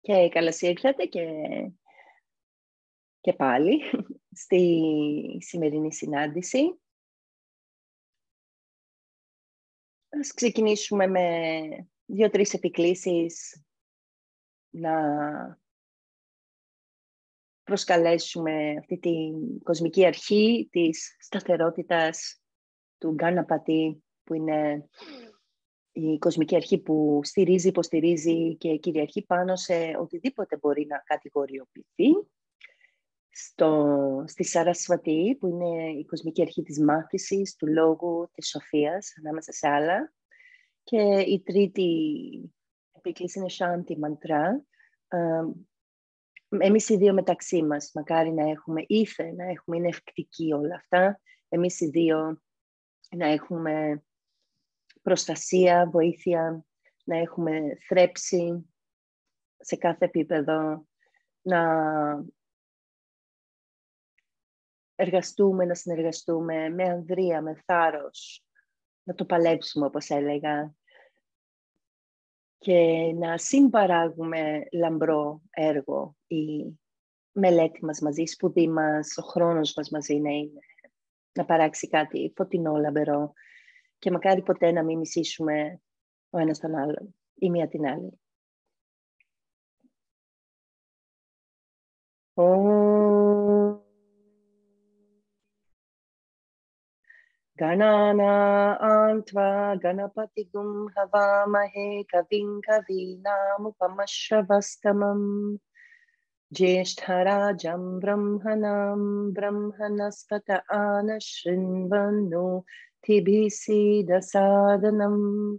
Και καλώς ήρθατε και, και πάλι στη σημερινή συνάντηση. Ας ξεκινήσουμε με δύο-τρεις επικλήσεις να προσκαλέσουμε αυτή την κοσμική αρχή της σταθερότητας του Γκάναπατη που είναι η κοσμική αρχή που στηρίζει, υποστηρίζει και κυριαρχεί πάνω σε οτιδήποτε μπορεί να κατηγοριοποιηθεί. Στο, στη Σαρασβατή, που είναι η κοσμική αρχή της μάθησης, του λόγου, της σοφίας, ανάμεσα σε άλλα. Και η τρίτη επίκληση είναι Σάντι Μαντρά. Εμείς οι δύο μεταξύ μας, μακάρι να έχουμε ήθε, να έχουμε, είναι ευκτική όλα αυτά. Εμείς οι δύο να έχουμε προστασία, βοήθεια, να έχουμε θρέψη σε κάθε επίπεδο, να εργαστούμε, να συνεργαστούμε με ανδρεία, με θάρρος, να το παλέψουμε όπως έλεγα και να συμπαράγουμε λαμπρό έργο. Η μελέτη μας μαζί, η σπουδή μας, ο χρόνος μας μαζί να είναι, να παράξει κάτι φωτεινό, λαμπερό και μακάρι ποτέ να μην μισήσουμε ο ένας τον άλλον ή μία την άλλη. Ganana Antva Ganapatigum Havamahe Kavim Kavinamupamashravastamam Jeshtarajam Brahmanam Brahmanaspata Anashrinvanu आनशृण्वन्नो तिभिसीदसादनं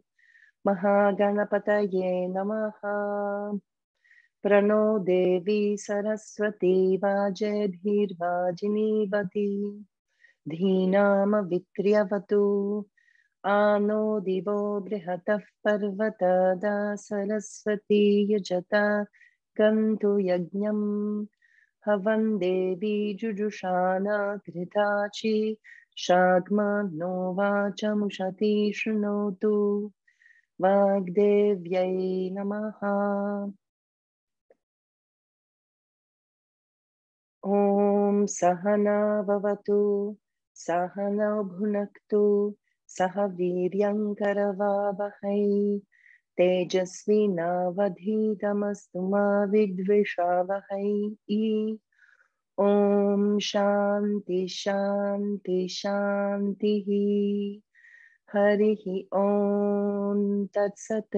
महागणपतये नमः। प्रणो देवी सरस्वती वाजभिर्वाजिनीवती। धीनामवित्र्यवतु। आनो दिवो बृहतः पर्वतदा सरस्वती यजता गन्तु यज्ञं हवन् देवी जुजुषाना कृताचि शाग्मानो वाचमुषति शृणोतु वाग्देव्यै नमः। ॐ सहना भवतु सहनौ भुनक्तु, सह वीर्यङ्करवावहै। तेजस्विनावधीतमस्तु मा विद्विषावहै। ॐ शान्ति शान्ति शान्तिः हरिः ॐ तत्सत्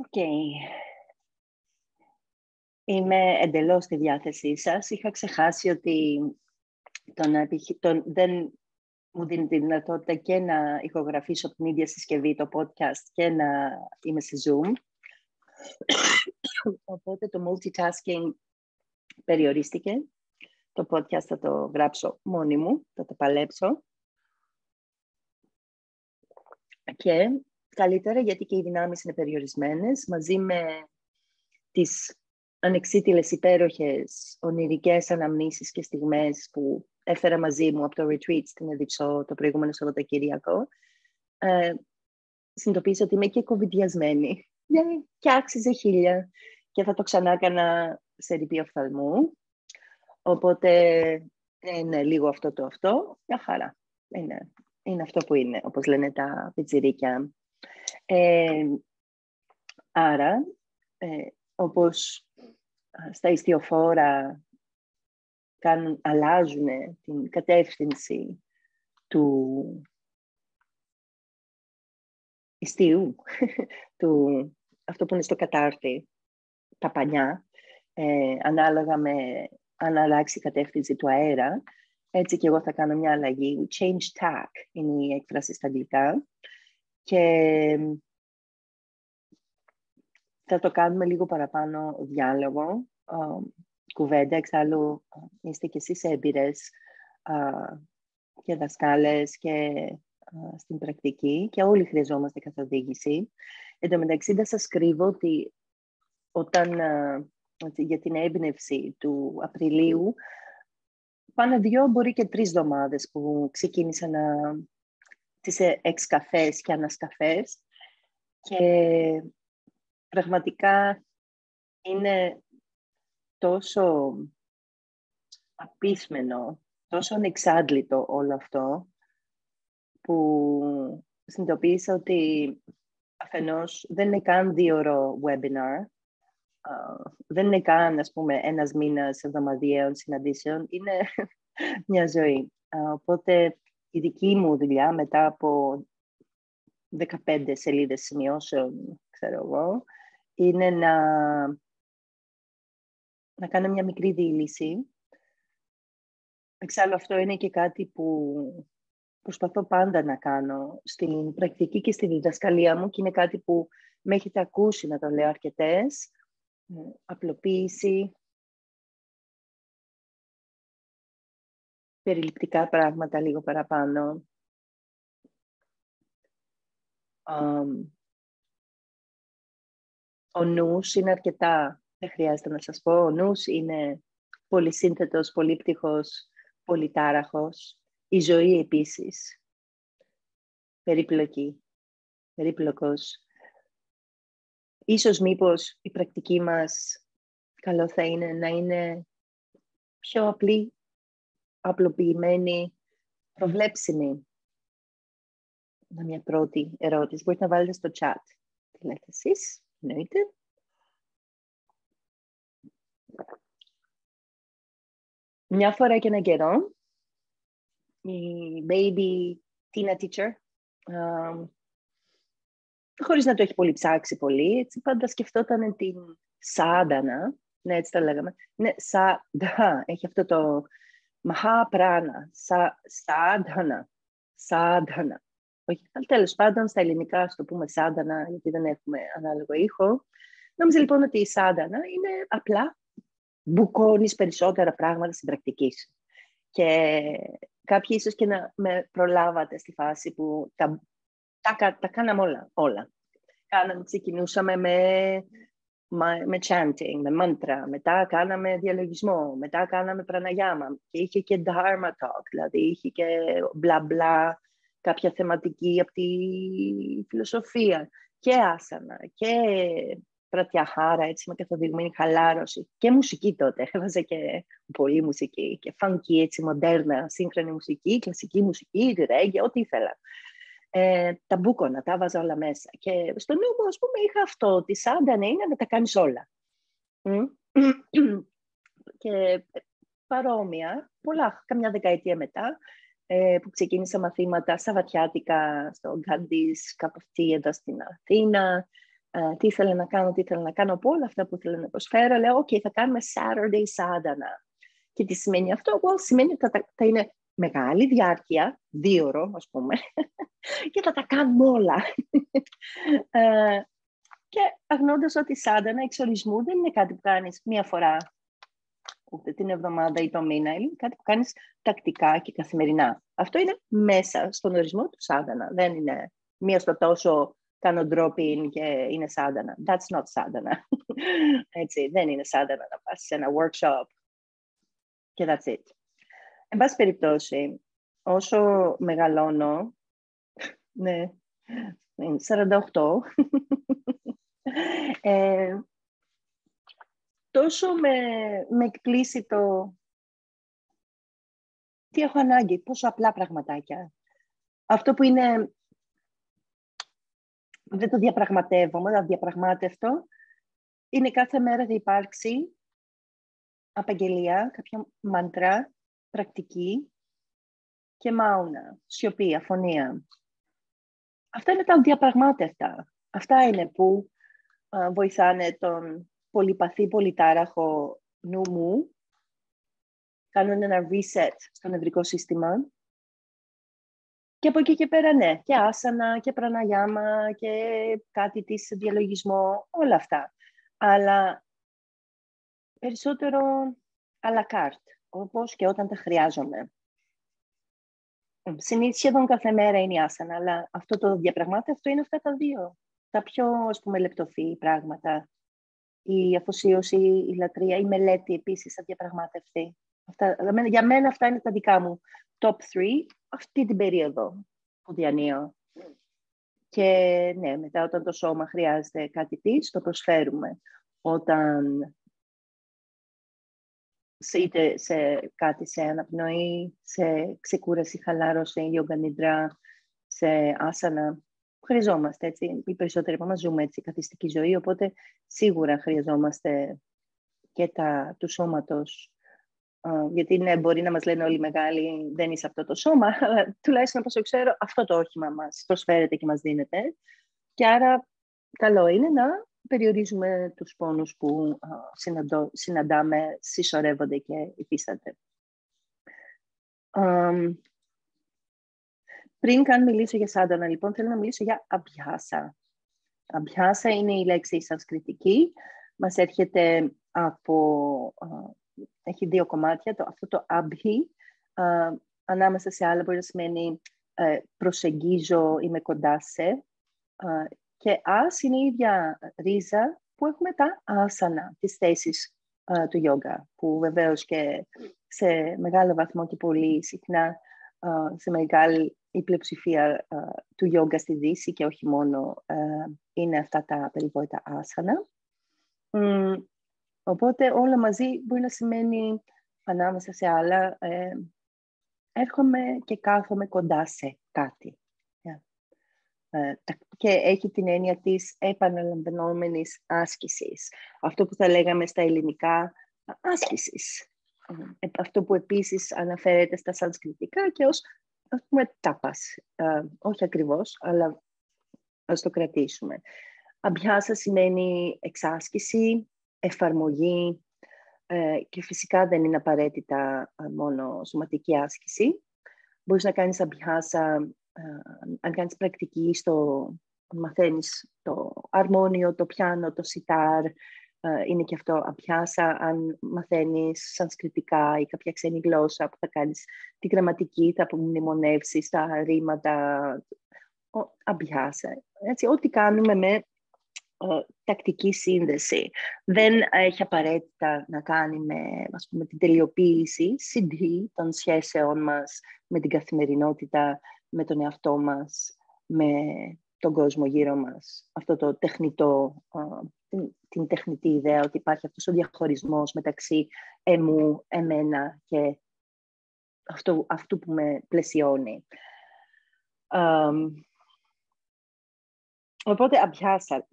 Οκ. Είμαι εντελώς στη διάθεσή σας. Είχα ξεχάσει ότι τον, τον, δεν μου δίνει τη δυνατότητα και να ηχογραφήσω την ίδια συσκευή, το podcast, και να είμαι σε Zoom. Οπότε το multitasking περιορίστηκε. Το podcast θα το γράψω μόνη μου, θα το παλέψω. Και καλύτερα γιατί και οι δυνάμεις είναι περιορισμένες, μαζί με τις ανεξίτηλες υπέροχες ονειρικές αναμνήσεις και στιγμές που έφερα μαζί μου από το retreat στην Εδιψό το προηγούμενο Σαββατοκύριακο, ε, συνειδητοποίησα ότι είμαι και κοβιδιασμένη yeah, και άξιζε χίλια και θα το ξανά έκανα σε ρηπή οφθαλμού. Οπότε είναι λίγο αυτό το αυτό, μια χαρά. είναι, είναι αυτό που είναι, όπως λένε τα πιτσιρίκια. Ε, άρα, ε, όπως στα ιστιοφόρα κάνουν, αλλάζουν την κατεύθυνση του ιστίου, του, αυτό που είναι στο κατάρτι, τα πανιά, ε, ανάλογα με αν αλλάξει η κατεύθυνση του αέρα. Έτσι και εγώ θα κάνω μια αλλαγή. Change tack είναι η έκφραση στα αγγλικά. Και θα το κάνουμε λίγο παραπάνω διάλογο, κουβέντα. Εξάλλου είστε και εσείς έμπειρες και δασκάλες και στην πρακτική και όλοι χρειαζόμαστε καθοδήγηση. Εν τω μεταξύ δεν σας κρύβω ότι όταν για την έμπνευση του Απριλίου πάνε δύο, μπορεί και τρεις εβδομάδες που ξεκίνησα να τις εξκαφές και ανασκαφές και πραγματικά είναι τόσο απίσμενο, τόσο ανεξάντλητο όλο αυτό που συνειδητοποίησα ότι αφενός δεν είναι καν δύο ώρο webinar, δεν είναι καν, ας πούμε, ένας μήνας εβδομαδιαίων συναντήσεων, είναι μια ζωή. οπότε η δική μου δουλειά μετά από 15 σελίδες σημειώσεων, ξέρω εγώ, είναι να, να κάνω μια μικρή δίληση. Εξάλλου αυτό είναι και κάτι που προσπαθώ πάντα να κάνω στην πρακτική και στη διδασκαλία μου και είναι κάτι που με έχετε ακούσει να το λέω αρκετές. Απλοποίηση, περιληπτικά πράγματα λίγο παραπάνω. ο νους είναι αρκετά, δεν χρειάζεται να σας πω, ο νους είναι πολύ σύνθετος, πολύ πτυχός, πολύ τάραχος. Η ζωή επίσης, περίπλοκη, περίπλοκος. Ίσως μήπως η πρακτική μας καλό θα είναι να είναι πιο απλή, απλοποιημένη, προβλέψιμη. Μια πρώτη ερώτηση. Μπορείτε να βάλετε στο chat. Τι λέτε εσείς, εννοείται. Μια φορά και ένα καιρό, η baby Tina teacher, χωρίς να το έχει πολύ ψάξει πολύ, έτσι πάντα σκεφτόταν την σάντανα, ναι, έτσι τα λέγαμε. Ναι, σάντα, έχει αυτό το μαχά πράνα, σα, σάντανα, σάντανα. Όχι, αλλά τέλος πάντων στα ελληνικά, στο πούμε σάντανα, γιατί δεν έχουμε ανάλογο ήχο. Νόμιζα λοιπόν ότι η σάντανα είναι απλά μπουκώνεις περισσότερα πράγματα στην πρακτική σου. Και κάποιοι ίσως και να με προλάβατε στη φάση που τα, τα, τα κάναμε όλα. όλα. Κάναμε, ξεκινούσαμε με, με chanting, με mantra, μετά κάναμε διαλογισμό, μετά κάναμε pranayama και είχε και dharma talk, δηλαδή είχε και μπλα μπλα, κάποια θεματική από τη φιλοσοφία και άσανα και πρατιαχάρα, έτσι με καθοδηγμένη χαλάρωση και μουσική τότε. Έβαζε και πολύ μουσική και funky, έτσι μοντέρνα, σύγχρονη μουσική, κλασική μουσική, ρέγγε, ό,τι ήθελα. Ε, τα μπούκονα, τα βάζα όλα μέσα. Και στο νου μου, ας πούμε, είχα αυτό, ότι σαν να είναι να τα κάνεις όλα. και παρόμοια, πολλά, καμιά δεκαετία μετά, ε, που ξεκίνησα μαθήματα σαβατιάτικα στο Γκάντις, κάπου αυτή εδώ στην Αθήνα, ε, τι ήθελα να κάνω, τι ήθελα να κάνω, από όλα αυτά που ήθελα να προσφέρω, λέω, OK, θα κάνουμε Saturday sadhana. Και τι σημαίνει αυτό, well, σημαίνει ότι θα, θα είναι μεγάλη διάρκεια, δύο ώρο, ας πούμε, και θα τα κάνουμε όλα. ε, και αγνώντας ότι σάντανα εξορισμού δεν είναι κάτι που κάνεις μία φορά ούτε την εβδομάδα ή το μήνα, είναι κάτι που κάνεις τακτικά και καθημερινά. Αυτό είναι μέσα στον ορισμό του σάντανα. Δεν είναι μία στο τόσο κάνω drop-in και είναι σάντανα. That's not σάντανα. Έτσι, δεν είναι σάντανα να πας σε ένα workshop και that's it. Εν πάση περιπτώσει, όσο μεγαλώνω, ναι, 48, ε, τόσο με, με εκπλήσει το τι έχω ανάγκη, πόσο απλά πραγματάκια. αυτό που είναι... Δεν το διαπραγματεύομαι, το διαπραγμάτευτο. Είναι κάθε μέρα θα υπάρξει απαγγελία, κάποια μαντρά, πρακτική και μάουνα, σιωπή, αφωνία. Αυτά είναι τα διαπραγμάτευτα. Αυτά είναι που βοηθάνε τον πολυπαθή, πολυτάραχο νου μου, κάνουν ένα reset στο νευρικό σύστημα και από εκεί και πέρα, ναι, και άσανα και πραναγιάμα και κάτι της διαλογισμό, όλα αυτά. Αλλά περισσότερο à la carte, όπως και όταν τα χρειάζομαι. Συνήθως σχεδόν κάθε μέρα είναι η άσανα, αλλά αυτό το διαπραγμάτευτο είναι αυτά τα δύο. Τα πιο, ας πούμε, λεπτοφύ πράγματα. Η αφοσίωση, η λατρεία, η μελέτη επίσης αδιαπραγμάτευτη. Αυτά, για μένα αυτά είναι τα δικά μου top 3 αυτή την περίοδο που διανύω. Και ναι, μετά όταν το σώμα χρειάζεται κάτι της, το προσφέρουμε. Όταν είτε σε κάτι σε αναπνοή, σε ξεκούραση, χαλάρωση, γιογκανιντρά, σε άσανα. Χρειαζόμαστε, έτσι. Οι περισσότεροι από μας ζούμε έτσι καθιστική ζωή, οπότε σίγουρα χρειαζόμαστε και τα του σώματος γιατί ναι, μπορεί να μας λένε όλοι μεγάλοι δεν είσαι αυτό το σώμα, αλλά τουλάχιστον όπως ξέρω αυτό το όχημα μας προσφέρεται και μας δίνεται. Και άρα καλό είναι να περιορίζουμε τους πόνους που συναντώ, συναντάμε, συσσωρεύονται και υφίστανται. πριν καν μιλήσω για σάντανα, λοιπόν, θέλω να μιλήσω για αμπιάσα. Αμπιάσα είναι η λέξη σανσκριτική. Μας έρχεται από έχει δύο κομμάτια. Το, αυτό το αμπχή, ανάμεσα σε άλλα μπορεί να σημαίνει ε, προσεγγίζω, είμαι κοντά σε. Και ας είναι η ίδια ρίζα που έχουμε τα άσανα, τις θέσεις του γιόγκα, που βεβαίως και σε μεγάλο βαθμό και πολύ συχνά σε μεγάλη η πλειοψηφία του γιόγκα στη Δύση και όχι μόνο είναι αυτά τα περιβόητα άσανα. Οπότε όλα μαζί μπορεί να σημαίνει ανάμεσα σε άλλα ε, έρχομαι και κάθομαι κοντά σε κάτι. Ε, και έχει την έννοια της επαναλαμβανόμενης άσκησης. Αυτό που θα λέγαμε στα ελληνικά άσκησης. Ε, αυτό που επίσης αναφέρεται στα σανσκριτικά και ως ας πούμε τάπας. Ε, όχι ακριβώς, αλλά ας το κρατήσουμε. Αμπιάσα σημαίνει εξάσκηση, εφαρμογή ε, και φυσικά δεν είναι απαραίτητα ε, μόνο σωματική άσκηση. Μπορείς να κάνεις αμπιάσα, ε, αν κάνεις πρακτική στο, μαθαίνεις το αρμόνιο, το πιάνο, το σιτάρ, είναι και αυτό αμπιάσα, αν μαθαίνεις σανσκριτικά ή κάποια ξένη γλώσσα που θα κάνεις τη γραμματική, θα απομνημονεύσεις τα ρήματα, αμπιάσα. Έτσι, ό,τι κάνουμε με ε, τακτική σύνδεση. Δεν έχει απαραίτητα να κάνει με ας πούμε, την τελειοποίηση, συντή των σχέσεών μας με την καθημερινότητα, με τον εαυτό μας, με τον κόσμο γύρω μας. Αυτό το τεχνητό, την, την τεχνητή ιδέα ότι υπάρχει αυτός ο διαχωρισμός μεταξύ εμού, εμένα και αυτό, αυτού που με πλαισιώνει. Οπότε αμπιάσα.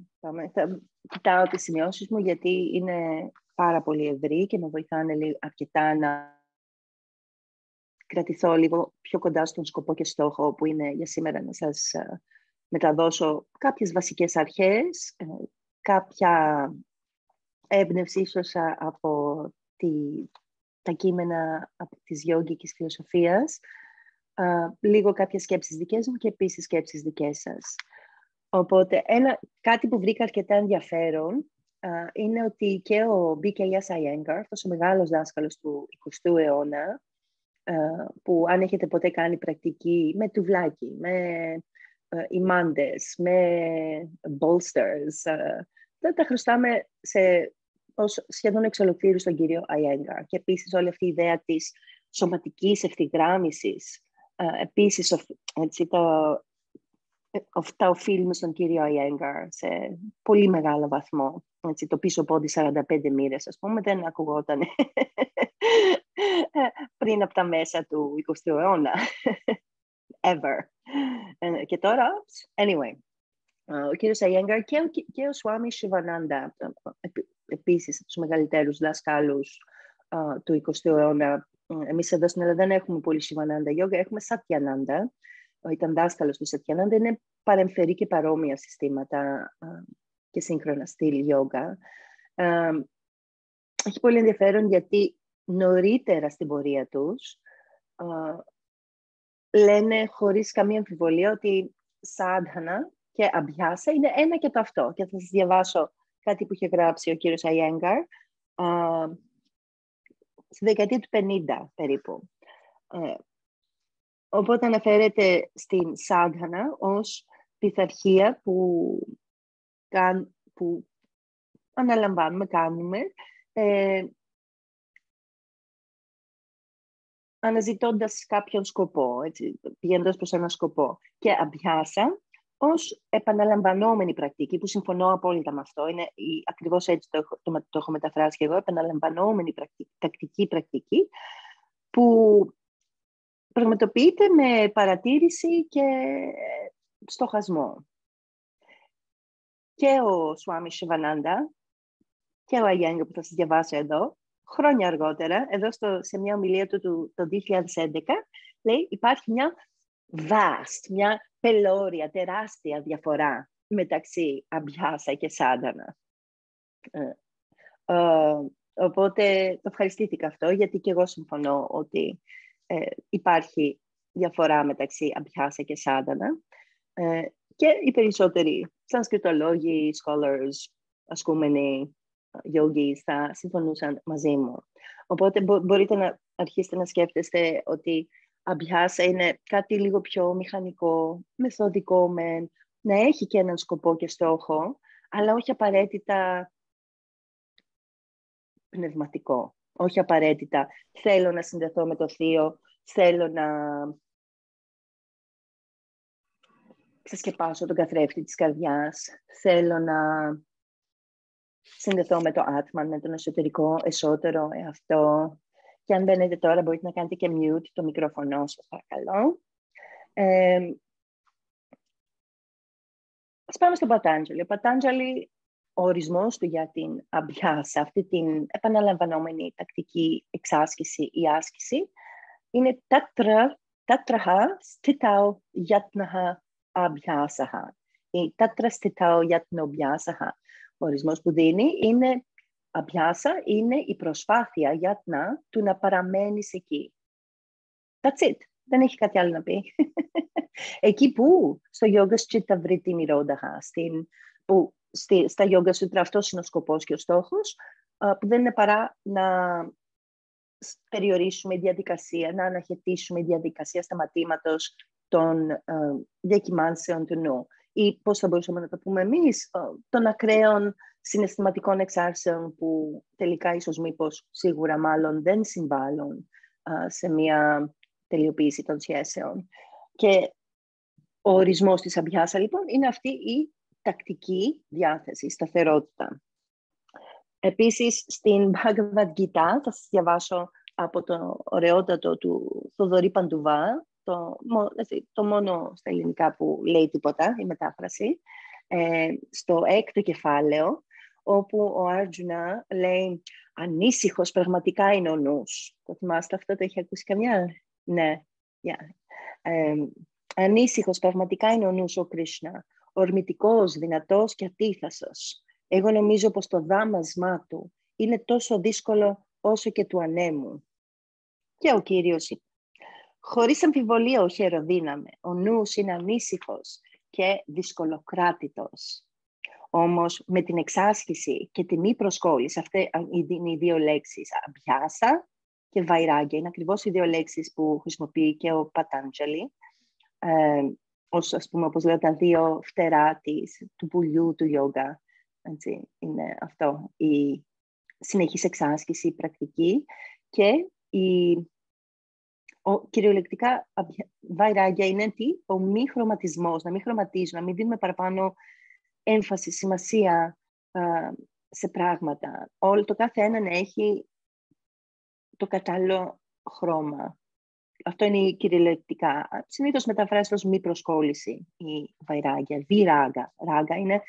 Θα κοιτάω τις σημειώσεις μου γιατί είναι πάρα πολύ ευρύ και με βοηθάνε αρκετά να κρατηθώ λίγο πιο κοντά στον σκοπό και στόχο που είναι για σήμερα να σας ε, μεταδώσω κάποιες βασικές αρχές, ε, κάποια έμπνευση ίσως από τη, τα κείμενα από της γιόγκικης φιλοσοφίας, ε, λίγο κάποιες σκέψεις δικές μου και επίσης σκέψεις δικές σας. Οπότε, ένα, κάτι που βρήκα αρκετά ενδιαφέρον είναι ότι και ο BKS Iyengar, αυτός ο μεγάλος δάσκαλος του 20ου αιώνα, που αν έχετε ποτέ κάνει πρακτική με τουβλάκι, με uh, ημάντες, με bolsters, δεν τα χρωστάμε σε, ως σχεδόν εξ ολοκλήρου στον κύριο Iyengar. Και επίσης όλη αυτή η ιδέα της σωματικής ευθυγράμμισης, επίσης έτσι, το, αυτά οφείλουμε στον κύριο Αιέγκαρ σε πολύ μεγάλο βαθμό. Έτσι, το πίσω πόδι 45 μοίρες, ας πούμε, δεν ακουγόταν πριν από τα μέσα του 20ου αιώνα. Ever. Ε, και τώρα, anyway, ο κύριος Αιέγκαρ και ο, και ο Σουάμι Σιβανάντα, επίσης από τους μεγαλύτερους δάσκαλους του 20ου αιώνα. Εμείς εδώ στην Ελλάδα δεν έχουμε πολύ Σιβανάντα γιόγκα, έχουμε Σατιανάντα. Ήταν δάσκαλος του Σατιανάντα, είναι παρεμφερή και παρόμοια συστήματα και σύγχρονα στυλ γιόγκα. Έχει πολύ ενδιαφέρον γιατί νωρίτερα στην πορεία τους λένε χωρίς καμία αμφιβολία ότι σάντχανα και αμπιάσα είναι ένα και το αυτό. Και θα σας διαβάσω κάτι που είχε γράψει ο κύριος Αιέγκαρ στη δεκαετία του 50 περίπου. Ε, οπότε αναφέρεται στην σάντχανα ως πειθαρχία που, που αναλαμβάνουμε, κάνουμε ε, αναζητώντας κάποιον σκοπό, έτσι, πηγαίνοντας προς έναν σκοπό. Και αμπιάσα ως επαναλαμβανόμενη πρακτική, που συμφωνώ απόλυτα με αυτό, είναι η, ακριβώς έτσι το, το, το, έχω μεταφράσει και εγώ, επαναλαμβανόμενη πρακτική, τακτική πρακτική, που πραγματοποιείται με παρατήρηση και στοχασμό. Και ο Σουάμι Σιβανάντα και ο Αγιάνγκο που θα σας διαβάσω εδώ, χρόνια αργότερα, εδώ στο, σε μια ομιλία του το 2011, λέει υπάρχει μια vast, μια πελώρια, τεράστια διαφορά μεταξύ Αμπιάσα και Σάντανα. Ε, ε, οπότε το ευχαριστήθηκα αυτό, γιατί και εγώ συμφωνώ ότι ε, υπάρχει διαφορά μεταξύ Αμπιάσα και Σάντανα. Ε, και οι περισσότεροι σανσκριτολόγοι, scholars, ασκούμενοι, yogis θα συμφωνούσαν μαζί μου. Οπότε μπορείτε να αρχίσετε να σκέφτεστε ότι αμπιάσα είναι κάτι λίγο πιο μηχανικό, μεθοδικό με να έχει και έναν σκοπό και στόχο, αλλά όχι απαραίτητα πνευματικό. Όχι απαραίτητα θέλω να συνδεθώ με το θείο, θέλω να ξεσκεπάσω τον καθρέφτη της καρδιάς, θέλω να συνδεθώ με το άτμα, με τον εσωτερικό, εσωτερό εαυτό. Και αν μπαίνετε τώρα, μπορείτε να κάνετε και mute το μικρόφωνο σας, παρακαλώ. Ε, ας πάμε στο Πατάντζαλι. Ο Πατάντζαλι, ο ορισμός του για την αμπιάσα, αυτή την επαναλαμβανόμενη τακτική εξάσκηση ή άσκηση, είναι τάτρα, τάτραχα στιτάω γιατναχα αμπιάσαχα. Η τάτρα στιτάω γιατνομπιάσαχα ο ορισμός που δίνει είναι αμπιάσα, είναι η προσπάθεια για να, του να παραμένεις εκεί. That's it. Δεν έχει κάτι άλλο να πει. εκεί που, στο yoga chitta vritti nirodha, στην, που στη, στα yoga sutra αυτός είναι ο σκοπός και ο στόχος, που δεν είναι παρά να περιορίσουμε διαδικασία, να αναχαιτήσουμε διαδικασία σταματήματος των uh, διακυμάνσεων του νου ή πώς θα μπορούσαμε να το πούμε εμείς, των ακραίων συναισθηματικών εξάρσεων που τελικά ίσως μήπως σίγουρα μάλλον δεν συμβάλλουν σε μια τελειοποίηση των σχέσεων. Και ο ορισμός της αμπιάσα λοιπόν είναι αυτή η τακτική διάθεση, η σταθερότητα. Επίσης στην Bhagavad Gita, θα σας διαβάσω από το ωραιότατο του Θοδωρή Παντουβά, το, το μόνο στα ελληνικά που λέει τίποτα, η μετάφραση, ε, στο έκτο κεφάλαιο, όπου ο Άρτζουνα λέει «Ανήσυχος πραγματικά είναι ο νους». Το θυμάστε αυτό, το έχει ακούσει καμιά; Ναι, yeah. ε, «Ανήσυχος πραγματικά είναι ο νους ο Κρίσνα, ορμητικός, δυνατός και ατίθασος. Εγώ νομίζω πως το δάμασμά του είναι τόσο δύσκολο όσο και του ανέμου». Και ο Κύριος Χωρίς αμφιβολία ο χεροδύναμε, ο νους είναι ανήσυχος και δυσκολοκράτητος. Όμως με την εξάσκηση και τη μη προσκόλληση, αυτές είναι οι δύο λέξεις, αμπιάσα και βαϊράγκια, είναι ακριβώς οι δύο λέξεις που χρησιμοποιεί και ο Πατάντζαλη, ε, ως, ας πούμε, όπως λέω, τα δύο φτερά της, του πουλιού του γιόγκα. είναι αυτό, η συνεχής εξάσκηση, η πρακτική και η ο, κυριολεκτικά βαϊράγια είναι τι, ο μη χρωματισμός, να μην χρωματίζουμε, να μην δίνουμε παραπάνω έμφαση, σημασία σε πράγματα. Όλο το κάθε ένα να έχει το κατάλληλο χρώμα. αυτό είναι η κυριολεκτικά. Συνήθως μεταφράζεται ως μη προσκόλληση η βαϊράγια. Βιράγκα. Ράγκα είναι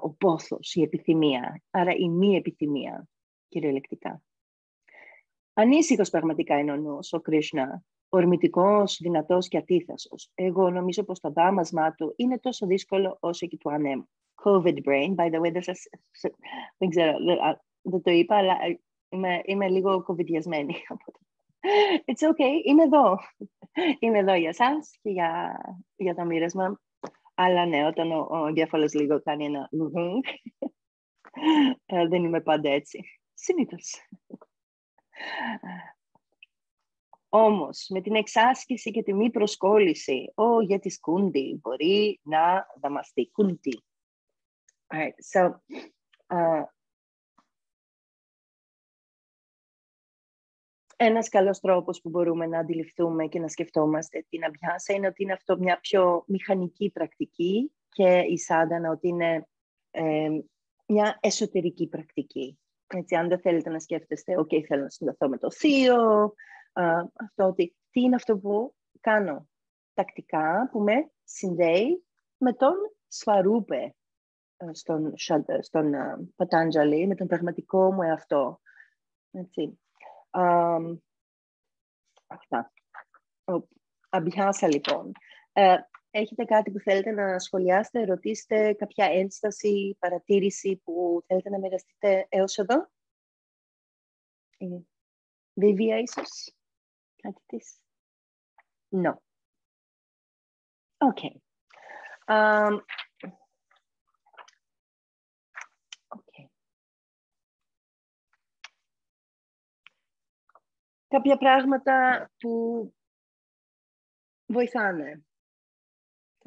ο πόθος, η επιθυμία. Άρα η μη επιθυμία κυριολεκτικά. Ανήσυχος πραγματικά είναι ο νους, ο Κρίσνα. Ορμητικός, δυνατός και ατίθασο. Εγώ νομίζω πως το δάμασμά του είναι τόσο δύσκολο όσο και του ανέμου. COVID brain, by the way, δεν, σας, δεν ξέρω, δεν το είπα, αλλά είμαι, είμαι λίγο κοβιδιασμένη. It's okay, είμαι εδώ. Είμαι εδώ για σας και για, για το μοίρασμα. Αλλά ναι, όταν ο, ο εγκέφαλος λίγο κάνει ένα ε, δεν είμαι πάντα έτσι. Συνήθως. Όμως, με την εξάσκηση και τη μη προσκόλληση, ο για τη σκούντι μπορεί να δαμαστεί. Κούντι. Right, so, uh, ένας καλός τρόπος που μπορούμε να αντιληφθούμε και να σκεφτόμαστε την αμπιάσα είναι ότι είναι αυτό μια πιο μηχανική πρακτική και η σάντανα ότι είναι μια εσωτερική πρακτική. Έτσι, αν δεν θέλετε να σκέφτεστε, ok, θέλω να συνδεθώ με το θείο, αυτό ότι τι είναι αυτό που κάνω τακτικά, που με συνδέει με τον Σφαρούπε στον, στον Πατάντζαλη, με τον πραγματικό μου εαυτό. Έτσι. αυτά. Αμπιάσα λοιπόν. Ε, έχετε κάτι που θέλετε να σχολιάσετε, ρωτήσετε, κάποια ένσταση, παρατήρηση που θέλετε να μοιραστείτε έως εδώ; Βιβία ίσως, κάτι της; No. Okay. Um, κάποια πράγματα που βοηθάνε.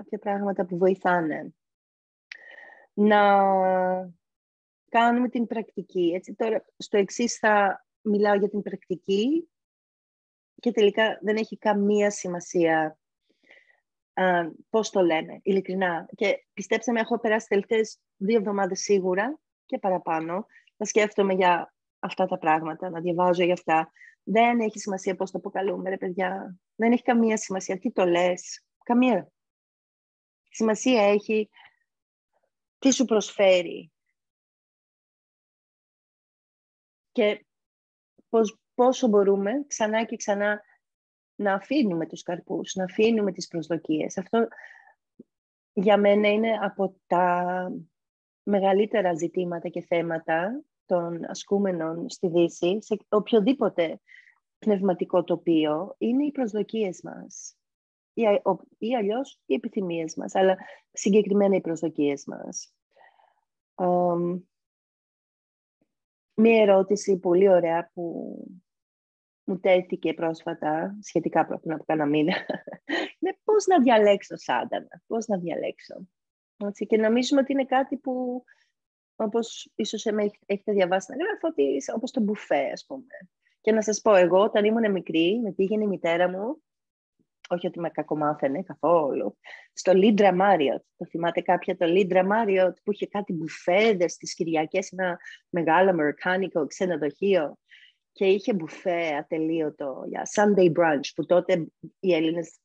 Κάποια πράγματα που βοηθάνε. Να κάνουμε την πρακτική. Έτσι, τώρα, στο εξής θα μιλάω για την πρακτική και τελικά δεν έχει καμία σημασία α, πώς το λέμε, ειλικρινά. Και πιστέψτε με, έχω περάσει τελευταίες δύο εβδομάδες σίγουρα και παραπάνω να σκέφτομαι για αυτά τα πράγματα, να διαβάζω για αυτά. Δεν έχει σημασία πώς το αποκαλούμε, ρε παιδιά. Δεν έχει καμία σημασία. Τι το λες. Καμία. Σημασία έχει τι σου προσφέρει. Και πώς, πόσο μπορούμε ξανά και ξανά να αφήνουμε τους καρπούς, να αφήνουμε τις προσδοκίες. Αυτό για μένα είναι από τα μεγαλύτερα ζητήματα και θέματα των ασκούμενων στη Δύση, σε οποιοδήποτε πνευματικό τοπίο, είναι οι προσδοκίες μας. Ή, ή αλλιώς οι επιθυμίες μας, αλλά συγκεκριμένα οι προσδοκίες μας. μία ερώτηση πολύ ωραία που μου τέθηκε πρόσφατα, σχετικά πριν από κάνα μήνα, είναι πώς να διαλέξω σάντανα, πώς να διαλέξω. Έτσι, και νομίζουμε ότι είναι κάτι που όπως ίσως έχετε διαβάσει να γράφω, ότι, όπως το μπουφέ, ας πούμε. Και να σας πω, εγώ όταν ήμουν μικρή, με πήγαινε η μητέρα μου, όχι ότι με κακομάθαινε καθόλου, στο Λίντρα Μάριοτ. Το θυμάται κάποια το Λίντρα Μάριοτ που είχε κάτι μπουφέδες στις Κυριακές, ένα μεγάλο αμερικάνικο ξενοδοχείο και είχε μπουφέ ατελείωτο για Sunday brunch, που τότε οι Έλληνες,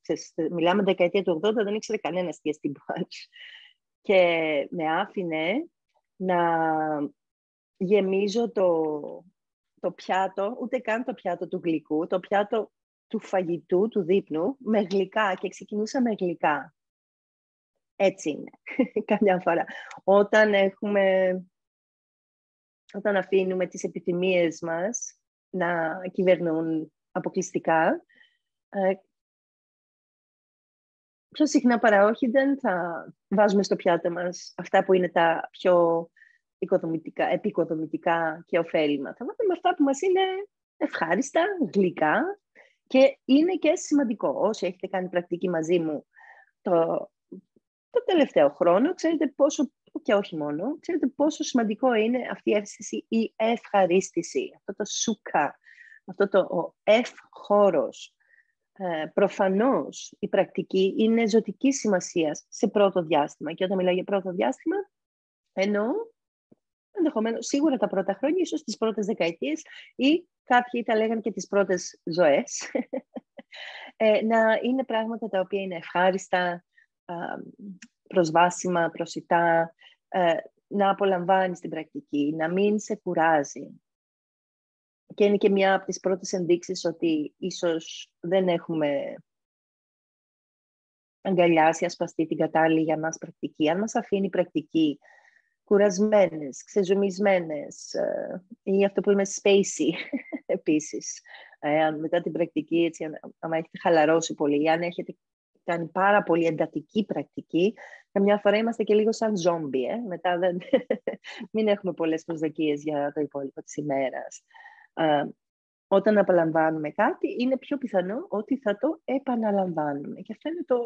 μιλάμε δεκαετία του 80, δεν ήξερε κανένας τι στην brunch. Και με άφηνε να γεμίζω το, το πιάτο, ούτε καν το πιάτο του γλυκού, το πιάτο του φαγητού, του δείπνου, με γλυκά και ξεκινούσα με γλυκά. Έτσι είναι, καμιά φορά. Όταν έχουμε, όταν αφήνουμε τις επιθυμίες μας να κυβερνούν αποκλειστικά, ε, πιο συχνά παρά όχι δεν θα βάζουμε στο πιάτο μας αυτά που είναι τα πιο οικοδομητικά, επικοδομητικά και ωφέλιμα. Θα βάλουμε αυτά που μας είναι ευχάριστα, γλυκά και είναι και σημαντικό. Όσοι έχετε κάνει πρακτική μαζί μου το, το τελευταίο χρόνο, ξέρετε πόσο, και όχι μόνο, ξέρετε πόσο σημαντικό είναι αυτή η αίσθηση, η ευχαρίστηση, αυτό το σούκα, αυτό το ο ευχόρος, ε, προφανώς η πρακτική είναι ζωτική σημασία σε πρώτο διάστημα. Και όταν μιλάω για πρώτο διάστημα, εννοώ ενδεχομένως σίγουρα τα πρώτα χρόνια, ίσως τις πρώτες δεκαετίες ή κάποιοι τα λέγανε και τις πρώτες ζωές. Ε, να είναι πράγματα τα οποία είναι ευχάριστα, προσβάσιμα, προσιτά, ε, να απολαμβάνεις την πρακτική, να μην σε κουράζει. Και είναι και μια από τις πρώτες ενδείξεις ότι ίσως δεν έχουμε αγκαλιάσει, ασπαστεί την κατάλληλη για μας πρακτική. Αν μας αφήνει η πρακτική κουρασμένες, ξεζουμισμένες ε, ή αυτό που είμαι spacey επίσης. Ε, αν μετά την πρακτική, έτσι, αν έχετε χαλαρώσει πολύ ή αν έχετε κάνει πάρα πολύ εντατική πρακτική, καμιά φορά είμαστε και λίγο σαν ζόμπι. Ε; Μετά δεν, μην έχουμε πολλές προσδοκίες για το υπόλοιπο της ημέρας. Ε, όταν απολαμβάνουμε κάτι, είναι πιο πιθανό ότι θα το επαναλαμβάνουμε. Και αυτό είναι το,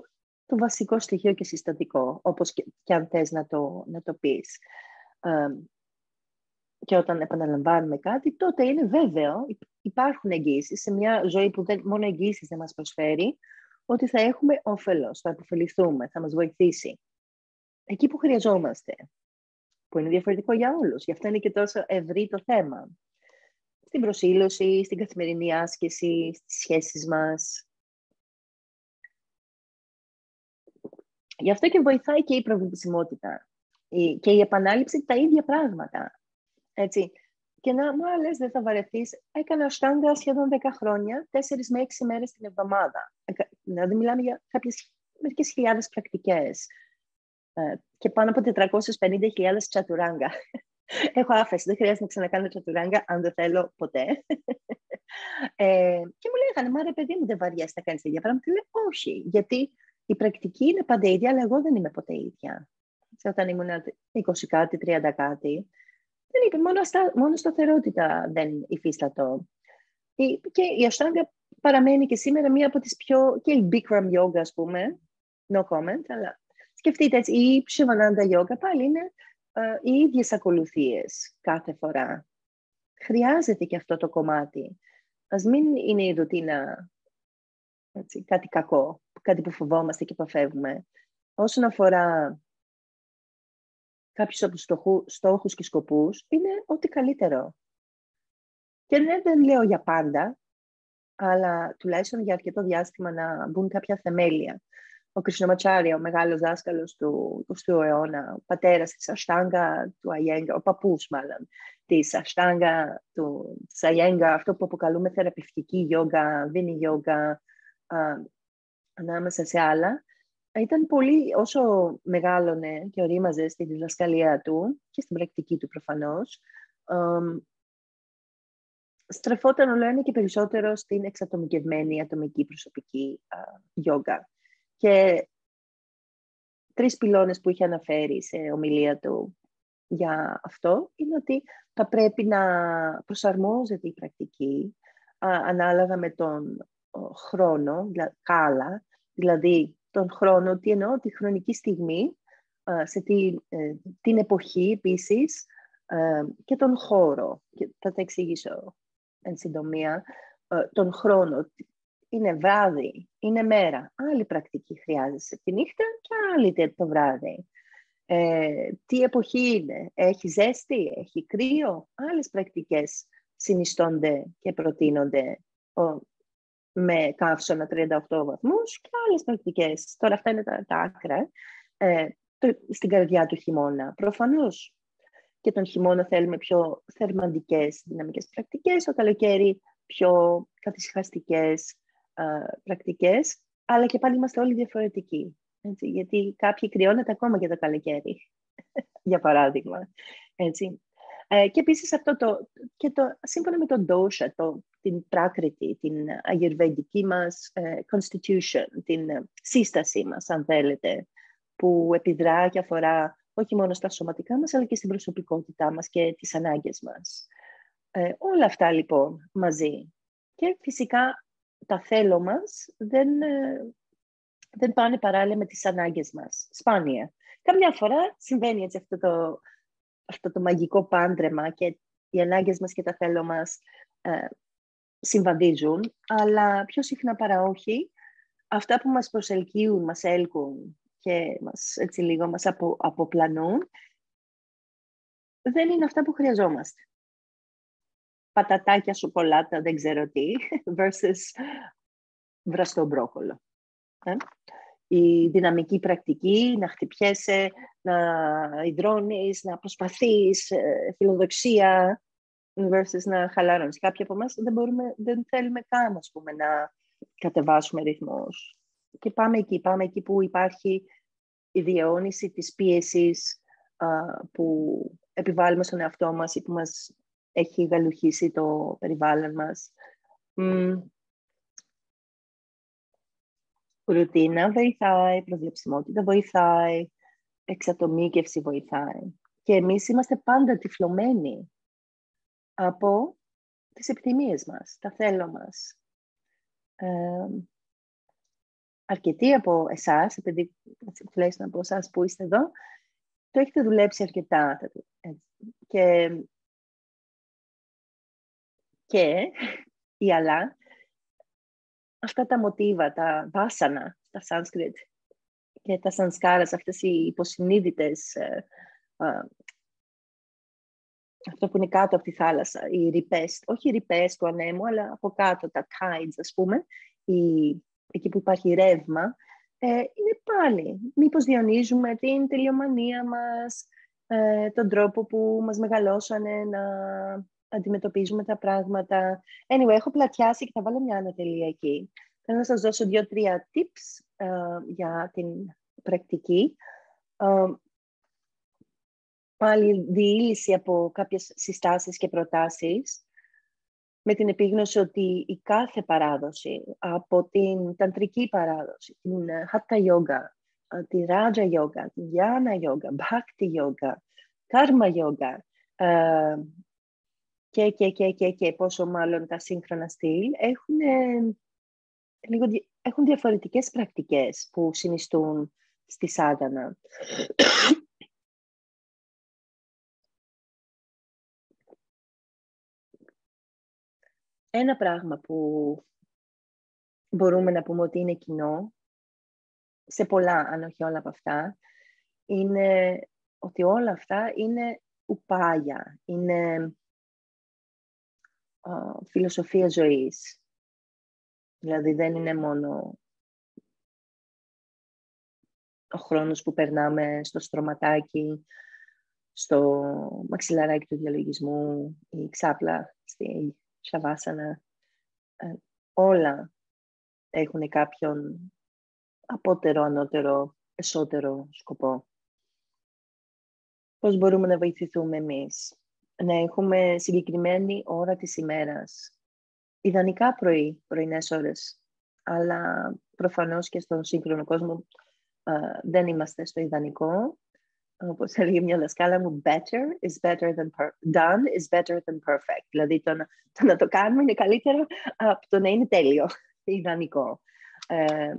το βασικό στοιχείο και συστατικό, όπως και, και αν θες να το, να το πεις. Ε, και όταν επαναλαμβάνουμε κάτι, τότε είναι βέβαιο, υπάρχουν εγγύσει σε μια ζωή που δεν, μόνο εγγύσει δεν μας προσφέρει, ότι θα έχουμε όφελος, θα αποφεληθούμε, θα μας βοηθήσει. Εκεί που χρειαζόμαστε, που είναι διαφορετικό για όλους. Γι' αυτό είναι και τόσο ευρύ το θέμα. Στην προσήλωση, στην καθημερινή άσκηση, στις σχέσεις μας. Γι' αυτό και βοηθάει και η προβληματισμότητα και η επανάληψη τα ίδια πράγματα. Έτσι, και να μου λες δεν θα βαρεθείς. Έκανα στάντα σχεδόν 10 χρόνια, 4 με 6 μέρες την εβδομάδα. Δηλαδή μιλάμε για κάποιες μερικές χιλιάδες πρακτικές ε, και πάνω από 450.000 τσατουράγκα. Έχω άφεση, δεν χρειάζεται να ξανακάνω τσατουράγκα αν δεν θέλω ποτέ. ε, και μου λέγανε, μα ρε παιδί μου δεν βαριέσαι να κάνεις τέτοια πράγματα. Λέω, όχι, γιατί η πρακτική είναι πάντα ίδια, αλλά εγώ δεν είμαι ποτέ ίδια. Όταν ήμουν 20 κάτι, 30 κάτι, δεν είπε, μόνο, στα, μόνο σταθερότητα δεν υφίστατο. Και η Αστράγκα παραμένει και σήμερα μία από τις πιο... και η Bikram Yoga, ας πούμε, no comment, αλλά σκεφτείτε έτσι, η Shivananda Yoga πάλι είναι uh, οι ίδιες ακολουθίες κάθε φορά. Χρειάζεται και αυτό το κομμάτι. Ας μην είναι η ρουτίνα έτσι, κάτι κακό, κάτι που φοβόμαστε και αποφεύγουμε. Όσον αφορά κάποιους από τους στόχους και σκοπούς είναι ό,τι καλύτερο. Και δεν, δεν λέω για πάντα, αλλά τουλάχιστον για αρκετό διάστημα να μπουν κάποια θεμέλια. Ο Κρισνοματσάρια, ο μεγάλος δάσκαλος του 20ου αιώνα, ο πατέρας της Αστάγκα, του Αιέγκα, ο παππούς μάλλον, της Αστάγκα, του Αιέγκα, αυτό που αποκαλούμε θεραπευτική γιόγκα, δίνει γιόγκα, ανάμεσα σε άλλα, ήταν πολύ, όσο μεγάλωνε και ορίμαζε στη διδασκαλία του και στην πρακτική του προφανώς, στρεφόταν όλο ένα και περισσότερο στην εξατομικευμένη ατομική προσωπική γιόγκα. Και τρεις πυλώνες που είχε αναφέρει σε ομιλία του για αυτό είναι ότι θα πρέπει να προσαρμόζεται η πρακτική ανάλογα με τον χρόνο, κάλα, δηλαδή τον χρόνο, τι εννοώ, τη χρονική στιγμή, σε ε, την εποχή επίσης ε, και τον χώρο. Και θα τα εξηγήσω εν συντομία. Ε, τον χρόνο, είναι βράδυ, είναι μέρα. Άλλη πρακτική χρειάζεσαι τη νύχτα και άλλη το βράδυ. τι εποχή είναι, έχει ζέστη, έχει κρύο. Άλλες πρακτικές συνιστώνται και προτείνονται με καύσωνα 38 βαθμούς και άλλες πρακτικές. Τώρα αυτά είναι τα, τα άκρα ε, στην καρδιά του χειμώνα. Προφανώς και τον χειμώνα θέλουμε πιο θερμαντικές δυναμικές πρακτικές, το καλοκαίρι πιο καθυσυχαστικές ε, πρακτικές, αλλά και πάλι είμαστε όλοι διαφορετικοί. Έτσι, γιατί κάποιοι κρυώνεται ακόμα και το καλοκαίρι, για παράδειγμα. Έτσι. Ε, και επίσης αυτό το, και το, σύμφωνα με τον dosha, το, την πράκριτη, την αγερβεντική μας ε, constitution, την ε, σύστασή μας, αν θέλετε, που επιδρά και αφορά όχι μόνο στα σωματικά μας, αλλά και στην προσωπικότητά μας και τις ανάγκες μας. όλα αυτά λοιπόν μαζί. Και φυσικά τα θέλω μας δεν, δεν πάνε παράλληλα με τις ανάγκες μας. Σπάνια. Καμιά φορά συμβαίνει έτσι αυτό το, αυτό το μαγικό πάντρεμα και οι ανάγκες μας και τα θέλω μας ε, συμβαδίζουν, αλλά πιο συχνά παρά όχι, αυτά που μας προσελκύουν, μας έλκουν και μας, έτσι λίγο μας απο, αποπλανούν, δεν είναι αυτά που χρειαζόμαστε. Πατατάκια, σοκολάτα, δεν ξέρω τι, versus βραστό μπρόκολο. Ε; Η δυναμική πρακτική, να χτυπιέσαι, να υδρώνεις, να προσπαθείς, ε, φιλοδοξία, versus να χαλαρώνεις. Κάποιοι από εμάς δεν, μπορούμε, δεν θέλουμε καν ας πούμε, να κατεβάσουμε ρυθμούς. Και πάμε εκεί, πάμε εκεί που υπάρχει η διαιώνιση της πίεσης που επιβάλλουμε στον εαυτό μας ή που μας έχει γαλουχίσει το περιβάλλον μας. Mm. Ρουτίνα βοηθάει, προβλεψιμότητα βοηθάει, εξατομίκευση βοηθάει. Και εμείς είμαστε πάντα τυφλωμένοι από τις επιθυμίες μας, τα θέλω μας. Ε, αρκετοί από εσάς, επειδή τουλάχιστον από εσάς που είστε εδώ, το έχετε δουλέψει αρκετά. Και, και ή αλλά, αυτά τα μοτίβα, τα βάσανα στα Σάνσκριτ και τα σανσκάρας, αυτές οι υποσυνείδητες, ε, ε, αυτό που είναι κάτω από τη θάλασσα, οι ρηπές, όχι οι ρηπές του ανέμου, αλλά από κάτω, τα tides, ας πούμε, η, εκεί που υπάρχει ρεύμα, ε, είναι πάλι. Μήπως διονύζουμε την τελειομανία μας, ε, τον τρόπο που μας μεγαλώσανε να αντιμετωπίζουμε τα πράγματα. Anyway, έχω πλατιάσει και θα βάλω μια ανατελεία εκεί. Θέλω να σας δώσω δύο-τρία tips ε, για την πρακτική. Ε, πάλι διήλυση από κάποιες συστάσεις και προτάσεις με την επίγνωση ότι η κάθε παράδοση, από την ταντρική παράδοση, την Hatha Yoga, τη Raja Yoga, τη Jnana Yoga, Bhakti Yoga, Karma Yoga και, και, και, και, και πόσο μάλλον τα σύγχρονα στυλ έχουν, λίγο, έχουν διαφορετικές πρακτικές που συνιστούν στη σάντανα. Ένα πράγμα που μπορούμε να πούμε ότι είναι κοινό, σε πολλά, αν όχι όλα από αυτά, είναι ότι όλα αυτά είναι ουπάγια, είναι φιλοσοφία ζωής. Δηλαδή δεν είναι μόνο ο χρόνος που περνάμε στο στρωματάκι, στο μαξιλαράκι του διαλογισμού, η ξάπλα στη Σαβάσανα, ε, όλα έχουν κάποιον απότερο, ανώτερο, εσωτερό σκοπό. Πώς μπορούμε να βοηθηθούμε εμείς, να έχουμε συγκεκριμένη ώρα της ημέρας, ιδανικά πρωί, πρωινές ώρες, αλλά προφανώς και στον σύγχρονο κόσμο ε, δεν είμαστε στο ιδανικό όπως έλεγε μια δασκάλα μου, better is better than done is better than perfect. Δηλαδή το να, το να το κάνουμε είναι καλύτερο από το να είναι τέλειο, ιδανικό. Ε,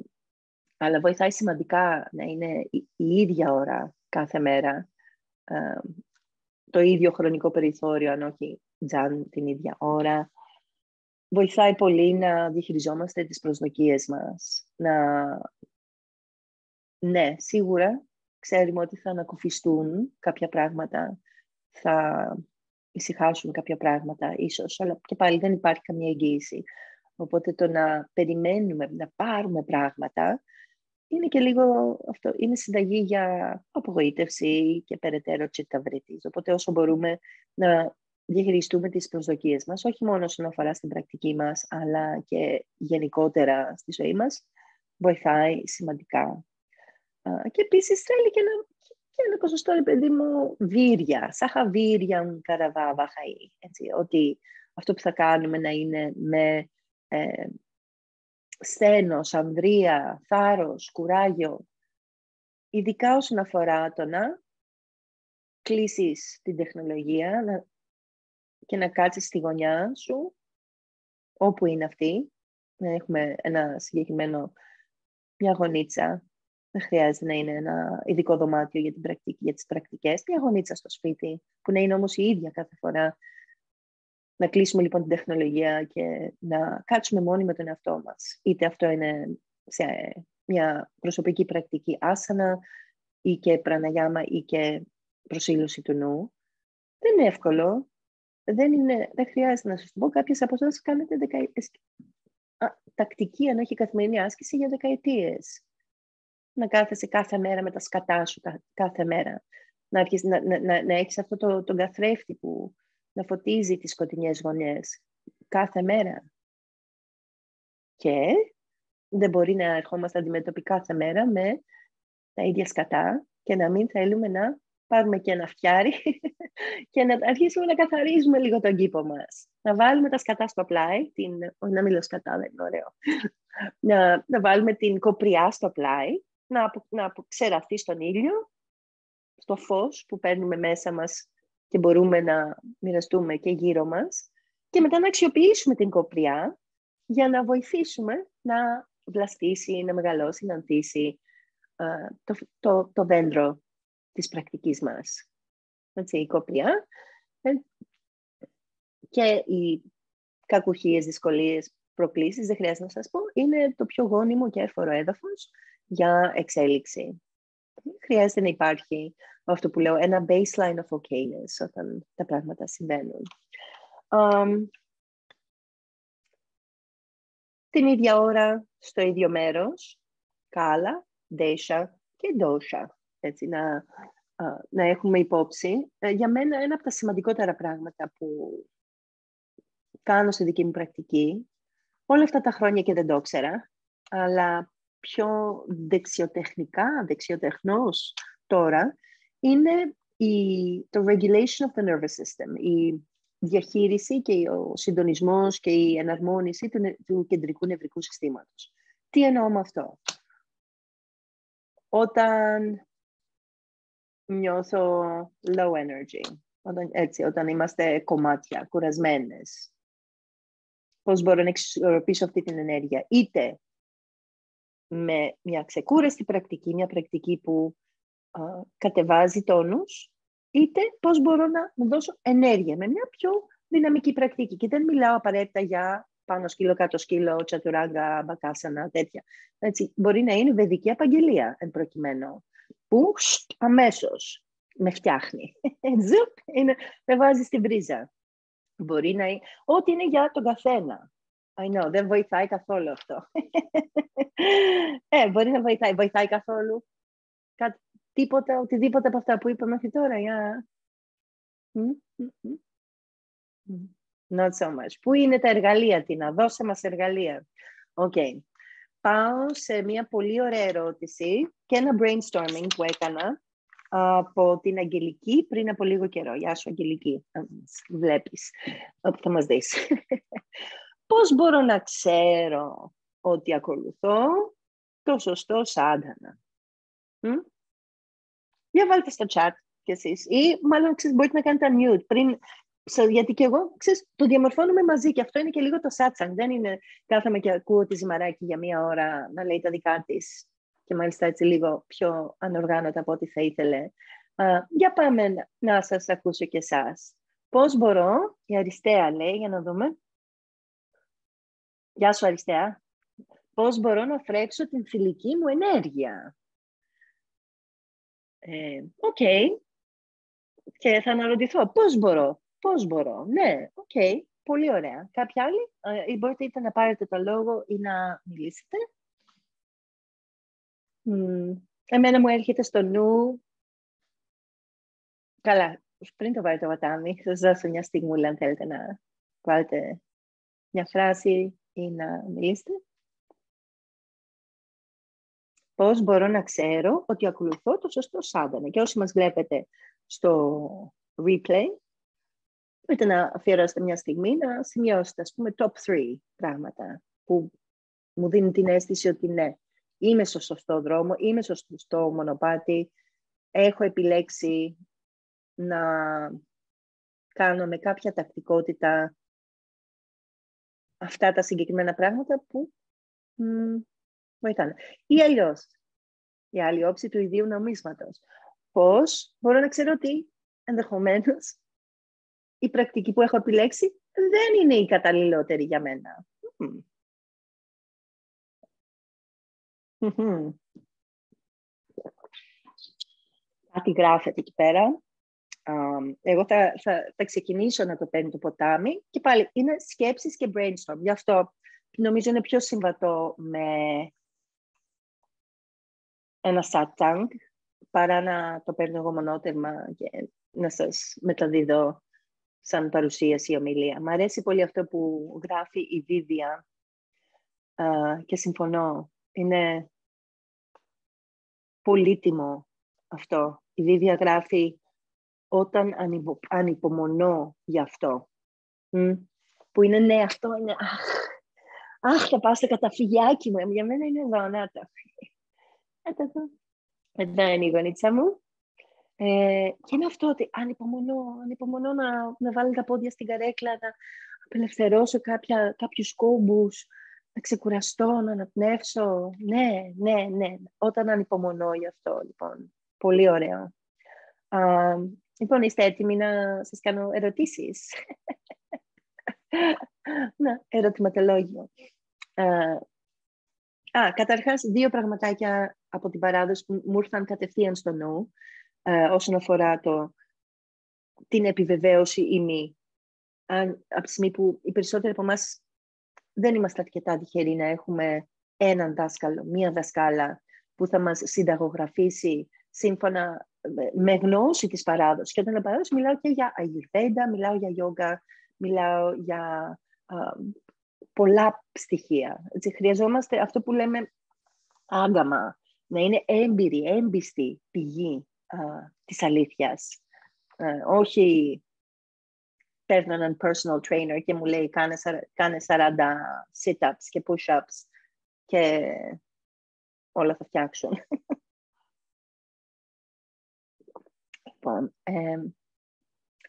αλλά βοηθάει σημαντικά να είναι η, ίδια ώρα κάθε μέρα, ε, το ίδιο χρονικό περιθώριο, αν όχι τζαν την ίδια ώρα. Βοηθάει πολύ να διαχειριζόμαστε τις προσδοκίες μας. Να... Ναι, σίγουρα ξέρουμε ότι θα ανακουφιστούν κάποια πράγματα, θα ησυχάσουν κάποια πράγματα ίσως, αλλά και πάλι δεν υπάρχει καμία εγγύηση. Οπότε το να περιμένουμε, να πάρουμε πράγματα, είναι και λίγο αυτό, είναι συνταγή για απογοήτευση και περαιτέρω τσιταβρίτης. Οπότε όσο μπορούμε να διαχειριστούμε τις προσδοκίες μας, όχι μόνο όσον αφορά στην πρακτική μας, αλλά και γενικότερα στη ζωή μας, βοηθάει σημαντικά και επίσης θέλει και ένα, και ένα ποσοστό, ρε παιδί μου, βύρια, σάχα βύρια καραβά βαχαή. Έτσι, ότι αυτό που θα κάνουμε να είναι με ε, σθένος, ανδρεία, θάρρος, κουράγιο, ειδικά όσον αφορά το να κλείσεις την τεχνολογία να, και να κάτσεις στη γωνιά σου, όπου είναι αυτή, να έχουμε ένα συγκεκριμένο, μια γωνίτσα δεν χρειάζεται να είναι ένα ειδικό δωμάτιο για, την πρακτική, για τις πρακτικές. Μια γωνίτσα στο σπίτι, που να είναι όμως η ίδια κάθε φορά. Να κλείσουμε λοιπόν την τεχνολογία και να κάτσουμε μόνοι με τον εαυτό μας. Είτε αυτό είναι σε μια προσωπική πρακτική άσανα ή και πραναγιάμα ή και προσήλωση του νου. Δεν είναι εύκολο. Δεν, είναι, δεν χρειάζεται να σας το πω. Κάποιες από εσάς κάνετε τακτική αν όχι καθημερινή άσκηση για δεκαετίες. Να κάθεσαι κάθε μέρα με τα σκατά σου, κάθε μέρα. Να, αρχίσεις, να, να, να, να έχεις αυτό το, τον καθρέφτη που να φωτίζει τις σκοτεινές γωνιές κάθε μέρα. Και δεν μπορεί να ερχόμαστε αντιμέτωποι κάθε μέρα με τα ίδια σκατά και να μην θέλουμε να πάρουμε και ένα φτιάρι και να αρχίσουμε να καθαρίζουμε λίγο τον κήπο μας. Να βάλουμε τα σκατά στο πλάι, την... όχι να μιλώ σκατά, δεν είναι ωραίο. να, να βάλουμε την κοπριά στο πλάι, να, απο, να ξεραθεί στον ήλιο, στο φως που παίρνουμε μέσα μας και μπορούμε να μοιραστούμε και γύρω μας και μετά να αξιοποιήσουμε την κοπριά για να βοηθήσουμε να βλαστήσει, να μεγαλώσει, να ανθίσει το, το, το δέντρο της πρακτικής μας. Έτσι, η κοπριά ε, και οι κακουχίες, δυσκολίες, προκλήσεις, δεν χρειάζεται να σας πω, είναι το πιο γόνιμο και εύφορο έδαφος για εξέλιξη. Χρειάζεται να υπάρχει αυτό που λέω, ένα baseline of okayness όταν τα πράγματα συμβαίνουν. την ίδια ώρα, στο ίδιο μέρος, κάλα, δέσια και ντόσια έτσι, να, να έχουμε υπόψη. Ε, για μένα ένα από τα σημαντικότερα πράγματα που κάνω στη δική μου πρακτική, όλα αυτά τα χρόνια και δεν το ήξερα, αλλά πιο δεξιοτεχνικά, δεξιοτεχνός τώρα, είναι η, το regulation of the nervous system, η διαχείριση και ο συντονισμός και η εναρμόνιση του, του κεντρικού νευρικού συστήματος. Τι εννοώ με αυτό; Όταν νιώθω low energy. Όταν, έτσι, όταν είμαστε κομμάτια, κουρασμένες. Πώς μπορώ να εξισορροπήσω αυτή την ενέργεια; Είτε με μια ξεκούραστη πρακτική, μια πρακτική που α, κατεβάζει τόνους, είτε πώς μπορώ να μου δώσω ενέργεια με μια πιο δυναμική πρακτική. Και δεν μιλάω απαραίτητα για πάνω σκύλο, κάτω σκύλο, τσατουράγκα, μπακάσανα, τέτοια. Έτσι, μπορεί να είναι βεδική απαγγελία εν προκειμένου που αμέσως με φτιάχνει. Ζουπ, είναι, με βάζει στην πρίζα. Μπορεί να είναι, ό,τι είναι για τον καθένα. I know, δεν βοηθάει καθόλου αυτό. ε, μπορεί να βοηθάει. Βοηθάει καθόλου. Κά, τίποτα, οτιδήποτε από αυτά που είπαμε μέχρι τώρα. Yeah. Not so much. Πού είναι τα εργαλεία, Τίνα; Δώσε μας εργαλεία. Okay πάω σε μια πολύ ωραία ερώτηση και ένα brainstorming που έκανα από την Αγγελική πριν από λίγο καιρό. Γεια σου, Αγγελική. Βλέπεις όπου θα μας δεις. Πώς μπορώ να ξέρω ότι ακολουθώ το σωστό σάντανα; Για βάλτε στο chat κι εσείς. Ή μάλλον ξέρεις, μπορείτε να κάνετε mute πριν γιατί και εγώ, ξέρεις, το διαμορφώνουμε μαζί και αυτό είναι και λίγο το satsang. Δεν είναι κάθομαι και ακούω τη ζυμαράκι για μία ώρα να λέει τα δικά της και μάλιστα έτσι λίγο πιο ανοργάνωτα από ό,τι θα ήθελε. για πάμε να, να σας ακούσω και εσάς. Πώς μπορώ, η Αριστεία λέει, για να δούμε. Γεια σου Αριστεία. Πώς μπορώ να θρέψω την θηλυκή μου ενέργεια; Ε, οκ. Και θα αναρωτηθώ, πώς μπορώ. Πώς μπορώ. Ναι, ok. Okay. Πολύ ωραία. Κάποια άλλη. Ε, μπορείτε είτε να πάρετε το λόγο ή να μιλήσετε. εμένα μου έρχεται στο νου... Καλά, πριν το βάλετε το βατάμι, θα σας δώσω μια στιγμή αν θέλετε να βάλετε μια φράση ή να μιλήσετε. Πώς μπορώ να ξέρω ότι ακολουθώ το σωστό σάντανα. Και όσοι μας βλέπετε στο replay, μπορείτε να αφιερώσετε μια στιγμή να σημειώσετε, ας πούμε, top 3 πράγματα που μου δίνουν την αίσθηση ότι ναι, είμαι στο σωστό δρόμο, είμαι στο σωστό μονοπάτι, έχω επιλέξει να κάνω με κάποια τακτικότητα αυτά τα συγκεκριμένα πράγματα που μ, βοηθάνε. Ή αλλιώς, η άλλη όψη του ιδίου νομίσματος. Πώς μπορώ να ξέρω ότι ενδεχομένως η πρακτική που έχω επιλέξει δεν είναι η καταλληλότερη για μένα. Κάτι γράφεται εκεί πέρα. Εγώ θα, θα, θα ξεκινήσω να το παίρνω το ποτάμι και πάλι είναι σκέψεις και brainstorm. Γι' αυτό νομίζω είναι πιο συμβατό με ένα satsang παρά να το παίρνω εγώ μονότερμα και να σας μεταδίδω σαν παρουσίαση ή ομιλία. Μ' αρέσει πολύ αυτό που γράφει η Βίβια και συμφωνώ. Είναι πολύτιμο αυτό. Η Βίβια γράφει όταν ανυπομονώ γι' αυτό. Που είναι ναι, αυτό είναι αχ, αχ θα πάω στο καταφυγιάκι μου. Για μένα είναι εδώ, να το. Εδώ είναι η γονίτσα μου. Ε, και είναι αυτό ότι ανυπομονώ, ανυπομονώ να, να βάλω τα πόδια στην καρέκλα, να απελευθερώσω κάποια, κάποιους κόμπους, να ξεκουραστώ, να αναπνεύσω. Ναι, ναι, ναι. Όταν ανυπομονώ γι' αυτό, λοιπόν. Πολύ ωραίο. Α, λοιπόν, είστε έτοιμοι να σας κάνω ερωτήσεις; να, ερωτηματολόγιο. Α, καταρχάς, δύο πραγματάκια από την παράδοση που μου ήρθαν κατευθείαν στο νου ε, όσον αφορά το, την επιβεβαίωση ή μη. Αν, από τη στιγμή που οι περισσότεροι από εμάς δεν είμαστε αρκετά τυχεροί να έχουμε έναν δάσκαλο, μία δασκάλα που θα μας συνταγογραφήσει σύμφωνα με γνώση της παράδοσης. Και όταν λέω παράδοση μιλάω και για αγιουρβέντα, μιλάω για γιόγκα, μιλάω για πολλά στοιχεία. Έτσι, χρειαζόμαστε αυτό που λέμε άγκαμα, να είναι έμπειρη, έμπιστη πηγή α, της αλήθειας. Ε, όχι παίρνω έναν personal trainer και μου λέει κάνε, κάνε 40 sit-ups και push-ups και όλα θα φτιάξουν. λοιπόν, ε,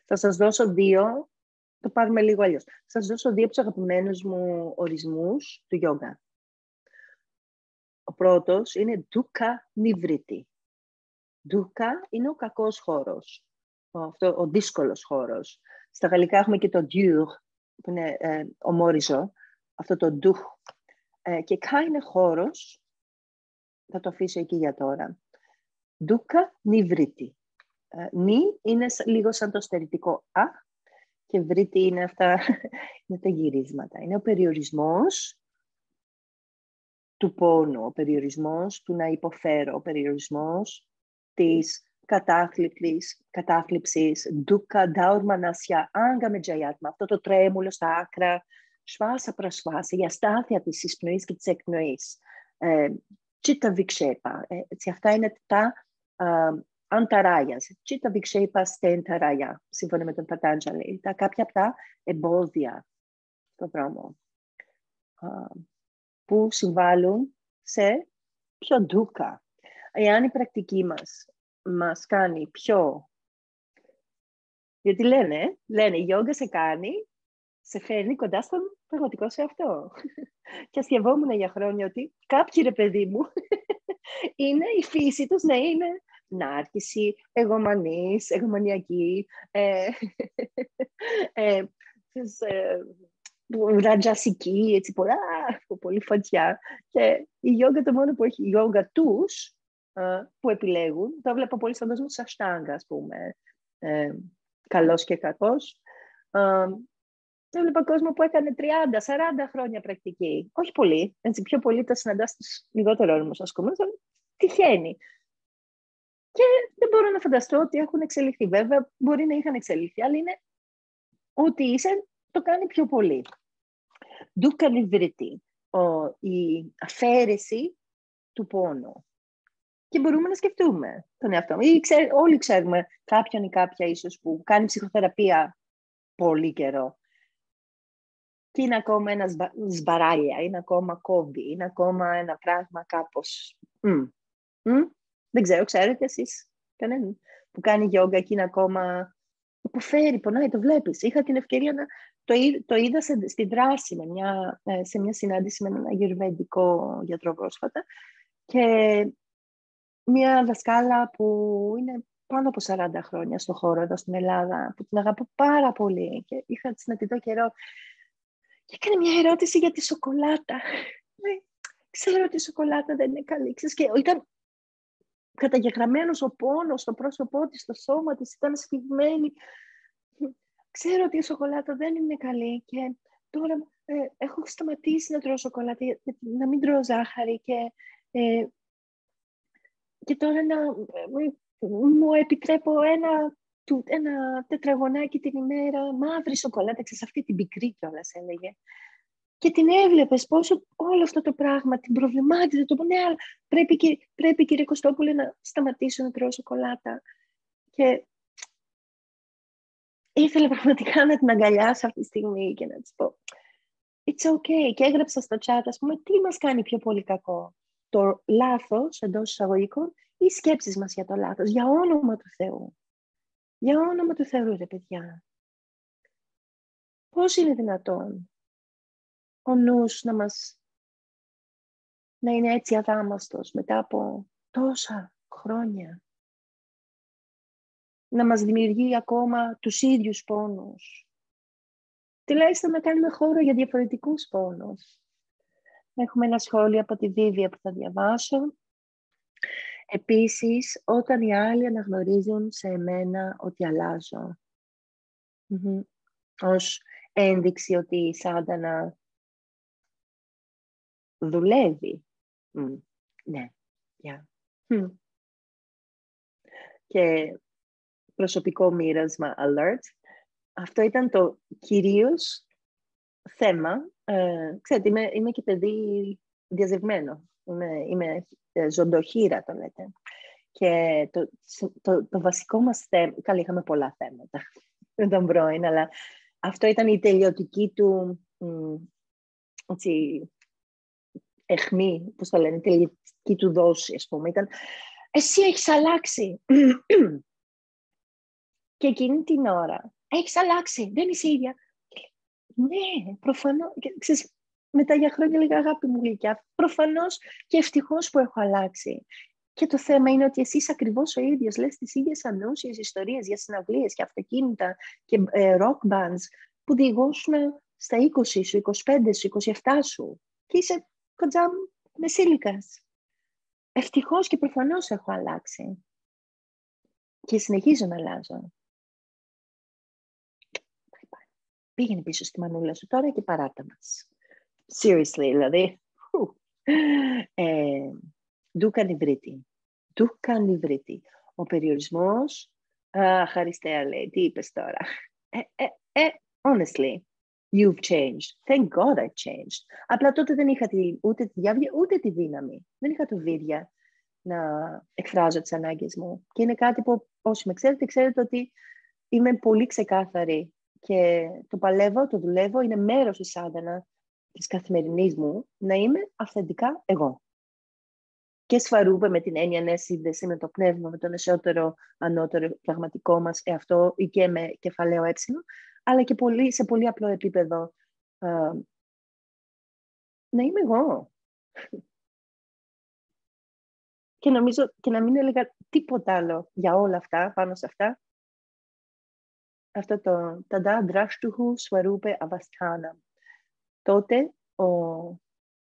θα σας δώσω δύο, το πάρουμε λίγο αλλιώς. Θα σας δώσω δύο από τους αγαπημένους μου ορισμούς του yoga. Ο πρώτος είναι dukkha nivriti. Dukkha είναι ο κακός χώρος, ο, αυτό, ο δύσκολος χώρος. Στα γαλλικά έχουμε και το dur, που είναι ε, ομόριζο, αυτό το ντουχ. Ε, και κα είναι χώρος, θα το αφήσω εκεί για τώρα. Dukkha nivriti. Ε, νι είναι λίγο σαν το στερητικό α και βρίτη είναι αυτά, είναι τα γυρίσματα. Είναι ο περιορισμός του πόνου, ο περιορισμός του να υποφέρω, ο περιορισμός της κατάθλιψης, κατάθλιψης. Ντούκα, ντάουρμανασιά, άγκα με τζαϊάτμα, αυτό το τρέμουλο στα άκρα, σβάσα προσβάσα, η αστάθεια της εισπνοής και της εκπνοής. Ε, τσίτα βιξέπα, ε, έτσι, αυτά είναι τα ανταράγια, τσίτα βιξέπα στενταράγια, σύμφωνα με τον Πατάντζαλη, τα κάποια από τα εμπόδια στον δρόμο που συμβάλλουν σε πιο ντούκα. Εάν η πρακτική μας μας κάνει πιο... Γιατί λένε, λένε η γιόγκα σε κάνει, σε φέρνει κοντά στον πραγματικό σε αυτό. Και αστειευόμουν για χρόνια ότι κάποιοι ρε παιδί μου είναι η φύση τους να είναι νάρκηση, εγωμανής, εγωμανιακή, ε, ε, ε, ρατζασική, έτσι πολλά, πολύ φωτιά. Και η γιόγκα το μόνο που έχει, η γιόγκα τους, που επιλέγουν, το βλέπω πολύ στον κόσμο της αστάγκα, ας πούμε, ε, καλός και κακός. Το έβλεπα κόσμο που έκανε 30-40 χρόνια πρακτική. Όχι πολύ, έτσι, πιο πολύ τα συναντά στους λιγότερο όριμους ασκούμενους, τυχαίνει. Και δεν μπορώ να φανταστώ ότι έχουν εξελιχθεί. Βέβαια, μπορεί να είχαν εξελιχθεί, αλλά είναι ότι είσαι, το κάνει πιο πολύ. Ντούκα λιβριτή, η αφαίρεση του πόνου. Και μπορούμε να σκεφτούμε τον εαυτό μας. όλοι ξέρουμε κάποιον ή κάποια ίσως που κάνει ψυχοθεραπεία πολύ καιρό. Και είναι ακόμα ένα σμπαράλια, είναι ακόμα κόμπι, είναι ακόμα ένα πράγμα κάπως... Δεν ξέρω, ξέρετε εσείς κανέναν που κάνει γιόγκα και είναι ακόμα υποφέρει, πονάει, το βλέπεις. Είχα την ευκαιρία να το, το είδα σε, στη δράση με μια, ε, σε μια συνάντηση με έναν αγιουρβεντικό γιατρό πρόσφατα και μια δασκάλα που είναι πάνω από 40 χρόνια στο χώρο εδώ στην Ελλάδα, που την αγαπώ πάρα πολύ και είχα να τη δω καιρό και έκανε μια ερώτηση για τη σοκολάτα. Ξέρω ότι η σοκολάτα δεν είναι καλή. και ήταν καταγεγραμμένος ο πόνος στο πρόσωπό της, στο σώμα της, ήταν σφιγμένη. Ξέρω ότι η σοκολάτα δεν είναι καλή και τώρα ε, έχω σταματήσει να τρώω σοκολάτα, να μην τρώω ζάχαρη και, ε, και τώρα να, μου επιτρέπω ένα, ένα τετραγωνάκι την ημέρα, μαύρη σοκολάτα, ξέρεις, αυτή την πικρή κιόλας έλεγε. Και την έβλεπες πόσο όλο αυτό το πράγμα την προβλημάτιζε. Το πω, ναι, αλλά πρέπει, πρέπει κύριε Κωστόπουλε να σταματήσω να τρώω σοκολάτα. Και ήθελα πραγματικά να την αγκαλιάσω αυτή τη στιγμή και να της πω It's okay. Και έγραψα στο chat, ας πούμε, τι μας κάνει πιο πολύ κακό. Το λάθος, εντός εισαγωγικών, ή οι σκέψεις μας για το λάθος. Για όνομα του Θεού. Για όνομα του Θεού, ρε παιδιά. Πώς είναι δυνατόν ο νους να μας να είναι έτσι αδάμαστος μετά από τόσα χρόνια. Να μας δημιουργεί ακόμα τους ίδιους πόνους. Τουλάχιστον να κάνουμε χώρο για διαφορετικούς πόνους. Έχουμε ένα σχόλιο από τη Βίβια που θα διαβάσω. Επίσης, όταν οι άλλοι αναγνωρίζουν σε εμένα ότι αλλάζω. Mm-hmm. Ως ένδειξη ότι η Σάντανα δουλεύει. Ναι, yeah. Και προσωπικό μοίρασμα alert. Αυτό ήταν το κυρίως θέμα. Ε, ξέρετε, είμαι, είμαι και παιδί διαζευμένο. Είμαι, είμαι ε, ζωντοχύρα, το λέτε. Και το, το, το βασικό μας θέμα... Καλά, είχαμε πολλά θέματα με τον πρώην, αλλά αυτό ήταν η τελειωτική του έτσι, εχμή, πώς το λένε, τελική του δόση, ας πούμε, ήταν «Εσύ έχεις αλλάξει». και εκείνη την ώρα, «Έχεις αλλάξει, δεν είσαι ίδια». Ναι, προφανώς, ξέρεις, μετά για χρόνια λίγα αγάπη μου γλυκιά, προφανώς και ευτυχώς που έχω αλλάξει. Και το θέμα είναι ότι εσύ είσαι ακριβώς ο ίδιος, λες τις ίδιες ανούσιες ιστορίες για συναυλίες και αυτοκίνητα και ε, rock bands που διηγώσουν στα 20 σου, 25 σου, 27 σου. Και είσαι κοντζά μεσήλικας. Ευτυχώς και προφανώς έχω αλλάξει. Και συνεχίζω να αλλάζω. Πήγαινε πίσω στη μανούλα σου τώρα και παράτα μας. Seriously, δηλαδή. Ε, Ντούκα νιβρίτη. Ντούκα νιβρίτη. Ο περιορισμός... Αχ, Αριστέα λέει, τι είπες τώρα. Ε, ε, ε, honestly, You've changed. Thank God I changed. Απλά τότε δεν είχα τη, ούτε τη διάβια, ούτε τη δύναμη. Δεν είχα το βίδια να εκφράζω τις ανάγκες μου. Και είναι κάτι που όσοι με ξέρετε, ξέρετε ότι είμαι πολύ ξεκάθαρη και το παλεύω, το δουλεύω, είναι μέρος της άντανα της καθημερινής μου, να είμαι αυθεντικά εγώ. Και σφαρούμε με την έννοια ναι σύνδεση με το πνεύμα, με τον εσωτερικό ανώτερο πραγματικό μας εαυτό ή και με κεφαλαίο έψινο, αλλά και πολύ, σε πολύ απλό επίπεδο να είμαι εγώ. Και νομίζω και να μην έλεγα τίποτα άλλο για όλα αυτά, πάνω σε αυτά. Αυτό το «ταντά δράστουχου σβαρούπε αβαστάνα». Τότε ο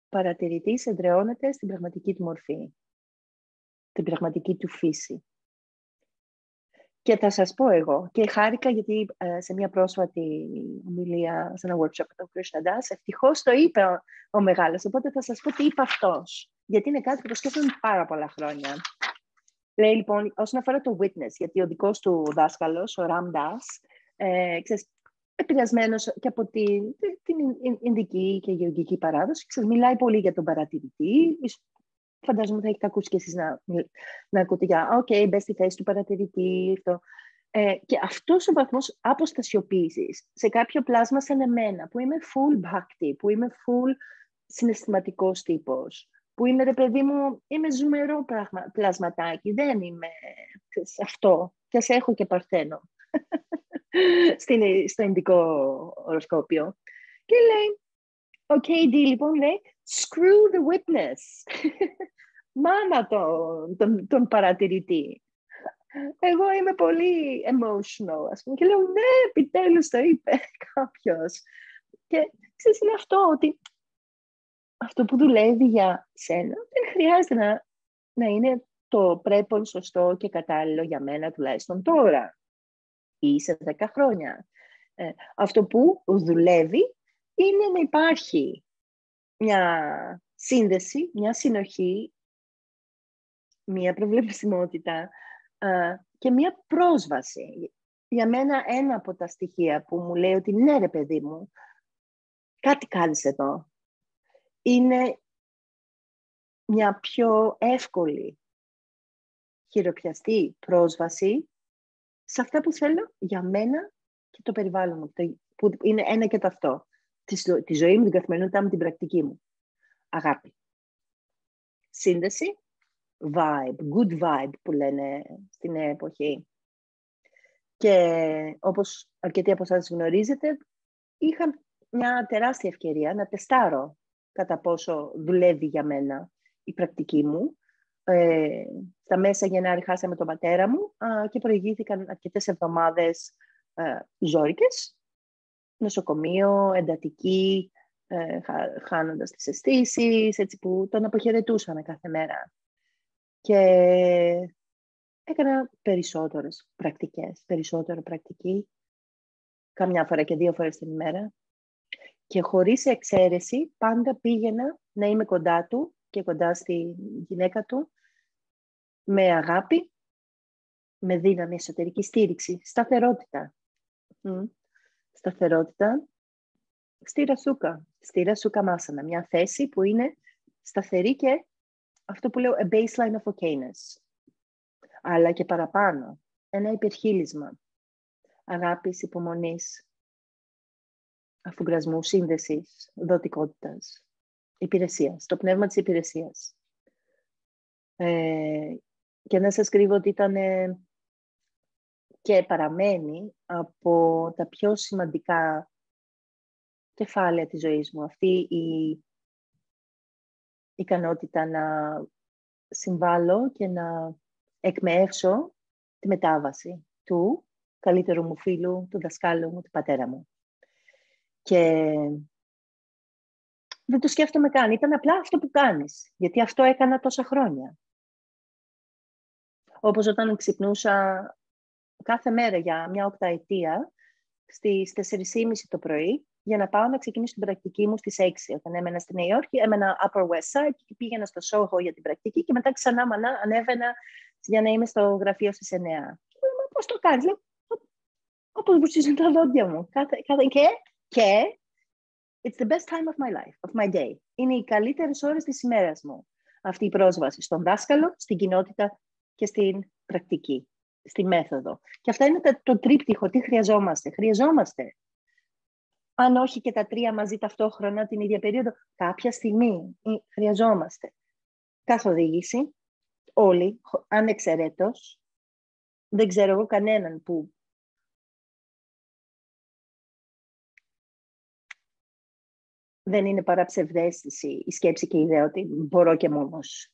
παρατηρητής εντρεώνεται στην πραγματική του μορφή, την πραγματική του φύση. Και θα σας πω εγώ, και χάρηκα γιατί ε, σε μια πρόσφατη ομιλία, σε ένα workshop με τον Krishna Das, ευτυχώς το είπε ο, ο μεγάλος, οπότε θα σας πω τι είπε αυτός, γιατί είναι κάτι που το σκέφτομαι πάρα πολλά χρόνια. Λέει λοιπόν, όσον αφορά το witness, γιατί ο δικός του δάσκαλος, ο Ram Das, ε, ξέρεις, επηρεασμένος και από την, την Ινδική και Γεωργική παράδοση, ξέρεις, μιλάει πολύ για τον παρατηρητή, φαντάζομαι θα έχετε ακούσει και εσείς να, να ακούτε για «ΟΚ, okay, μπες στη θέση του παρατηρητή». Αυτό. Ε, και αυτός ο βαθμός αποστασιοποίησης σε κάποιο πλάσμα σαν εμένα, που είμαι full bhakti, που είμαι full συναισθηματικός τύπος, που είμαι, ρε παιδί μου, είμαι ζουμερό πράγμα, πλασματάκι, δεν είμαι σε αυτό. Και ας έχω και παρθένο στο ινδικό ωροσκόπιο. Και λέει, ok, okay, λοιπόν, λέει, screw the witness. Μάνα τον, τον, τον παρατηρητή. Εγώ είμαι πολύ emotional, ας πούμε, και λέω, ναι, επιτέλους το είπε κάποιος. Και ξέρεις, είναι αυτό, ότι αυτό που δουλεύει για σένα δεν χρειάζεται να, να είναι το πρέπον σωστό και κατάλληλο για μένα τουλάχιστον τώρα ή σε δέκα χρόνια. Ε, αυτό που δουλεύει είναι να υπάρχει μια σύνδεση, μια συνοχή, μια προβλεψιμότητα και μια πρόσβαση. Για μένα ένα από τα στοιχεία που μου λέει ότι ναι ρε παιδί μου, κάτι κάνεις εδώ, είναι μια πιο εύκολη χειροπιαστή πρόσβαση σε αυτά που θέλω για μένα και το περιβάλλον μου, που είναι ένα και το αυτό. Τη, τη ζωή μου, την καθημερινότητά μου, την πρακτική μου. Αγάπη. Σύνδεση, vibe, good vibe που λένε στην νέα εποχή. Και όπως αρκετοί από εσάς γνωρίζετε, είχα μια τεράστια ευκαιρία να τεστάρω κατά πόσο δουλεύει για μένα η πρακτική μου. Ε, στα μέσα Γενάρη χάσαμε τον πατέρα μου και προηγήθηκαν αρκετές εβδομάδες ε, ζώρικες, νοσοκομείο, εντατική, ε, χάνοντας τις αισθήσεις, έτσι που τον αποχαιρετούσαμε κάθε μέρα. Και έκανα περισσότερες πρακτικές, περισσότερο πρακτική, καμιά φορά και δύο φορές την ημέρα. Και χωρίς εξαίρεση πάντα πήγαινα να είμαι κοντά του και κοντά στη γυναίκα του με αγάπη, με δύναμη, εσωτερική στήριξη, σταθερότητα. Σταθερότητα στη ρασούκα, στη ρασούκα μάσανα, μια θέση που είναι σταθερή και αυτό που λέω a baseline of okayness. Αλλά και παραπάνω, ένα υπερχείλισμα. Αγάπης, υπομονής, αφουγκρασμού, σύνδεσης, δοτικότητας, υπηρεσίας, το πνεύμα της υπηρεσίας. Ε, και να σας κρύβω ότι ήταν και παραμένει από τα πιο σημαντικά κεφάλαια της ζωής μου. Αυτή η ικανότητα να συμβάλλω και να εκμεύσω τη μετάβαση του καλύτερου μου φίλου, του δασκάλου μου, του πατέρα μου. Και δεν το σκέφτομαι καν. Ήταν απλά αυτό που κάνεις. Γιατί αυτό έκανα τόσα χρόνια. Όπως όταν ξυπνούσα κάθε μέρα για μια οκταετία στις 4.30 το πρωί για να πάω να ξεκινήσω την πρακτική μου στις 6. Όταν έμενα στη Νέα Υόρκη, έμενα Upper West Side και πήγαινα στο Soho για την πρακτική και μετά ξανά μανά, ανέβαινα για να είμαι στο γραφείο στις 9. Πώς το κάνεις, λέω, όπως βουσίζουν τα δόντια μου. Κάθε, κάθε, και, και it's the best time of my life, of my day. Είναι οι καλύτερες ώρες της ημέρας μου. Αυτή η πρόσβαση στον δάσκαλο, στην κοινότητα και στην πρακτική, στη μέθοδο. Και αυτά είναι το, το τρίπτυχο. Τι χρειαζόμαστε; Χρειαζόμαστε αν όχι και τα τρία μαζί ταυτόχρονα την ίδια περίοδο, κάποια στιγμή χρειαζόμαστε καθοδήγηση, όλοι, ανεξαιρέτως. Δεν ξέρω εγώ κανέναν που δεν είναι παρά ψευδέστηση η σκέψη και η ιδέα ότι μπορώ και μόνος.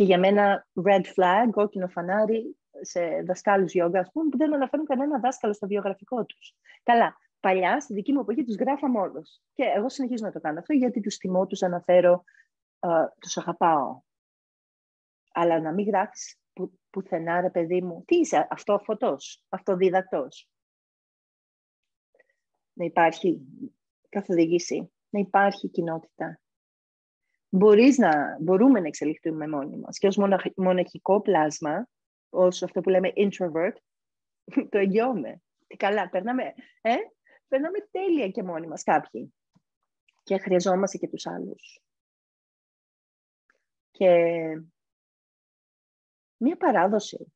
Και για μένα red flag, κόκκινο φανάρι σε δασκάλους γιόγκα, που δεν αναφέρουν κανένα δάσκαλο στο βιογραφικό τους. Καλά, παλιά, στη δική μου εποχή, τους γράφαμε όλους. Και εγώ συνεχίζω να το κάνω αυτό, γιατί τους τιμώ, τους αναφέρω, uh, τους αγαπάω. Αλλά να μην γράφεις που, πουθενά, ρε παιδί μου, τι είσαι, αυτό φωτός, αυτό διδακτός. Να υπάρχει καθοδήγηση, να υπάρχει κοινότητα. Μπορείς να, μπορούμε να εξελιχθούμε μόνοι μας. Και ως μοναχικό πλάσμα, ως αυτό που λέμε introvert, το εγγυώμαι. Τι καλά, περνάμε, ε; περνάμε τέλεια και μόνοι μας κάποιοι. Και χρειαζόμαστε και τους άλλους. Και μία παράδοση.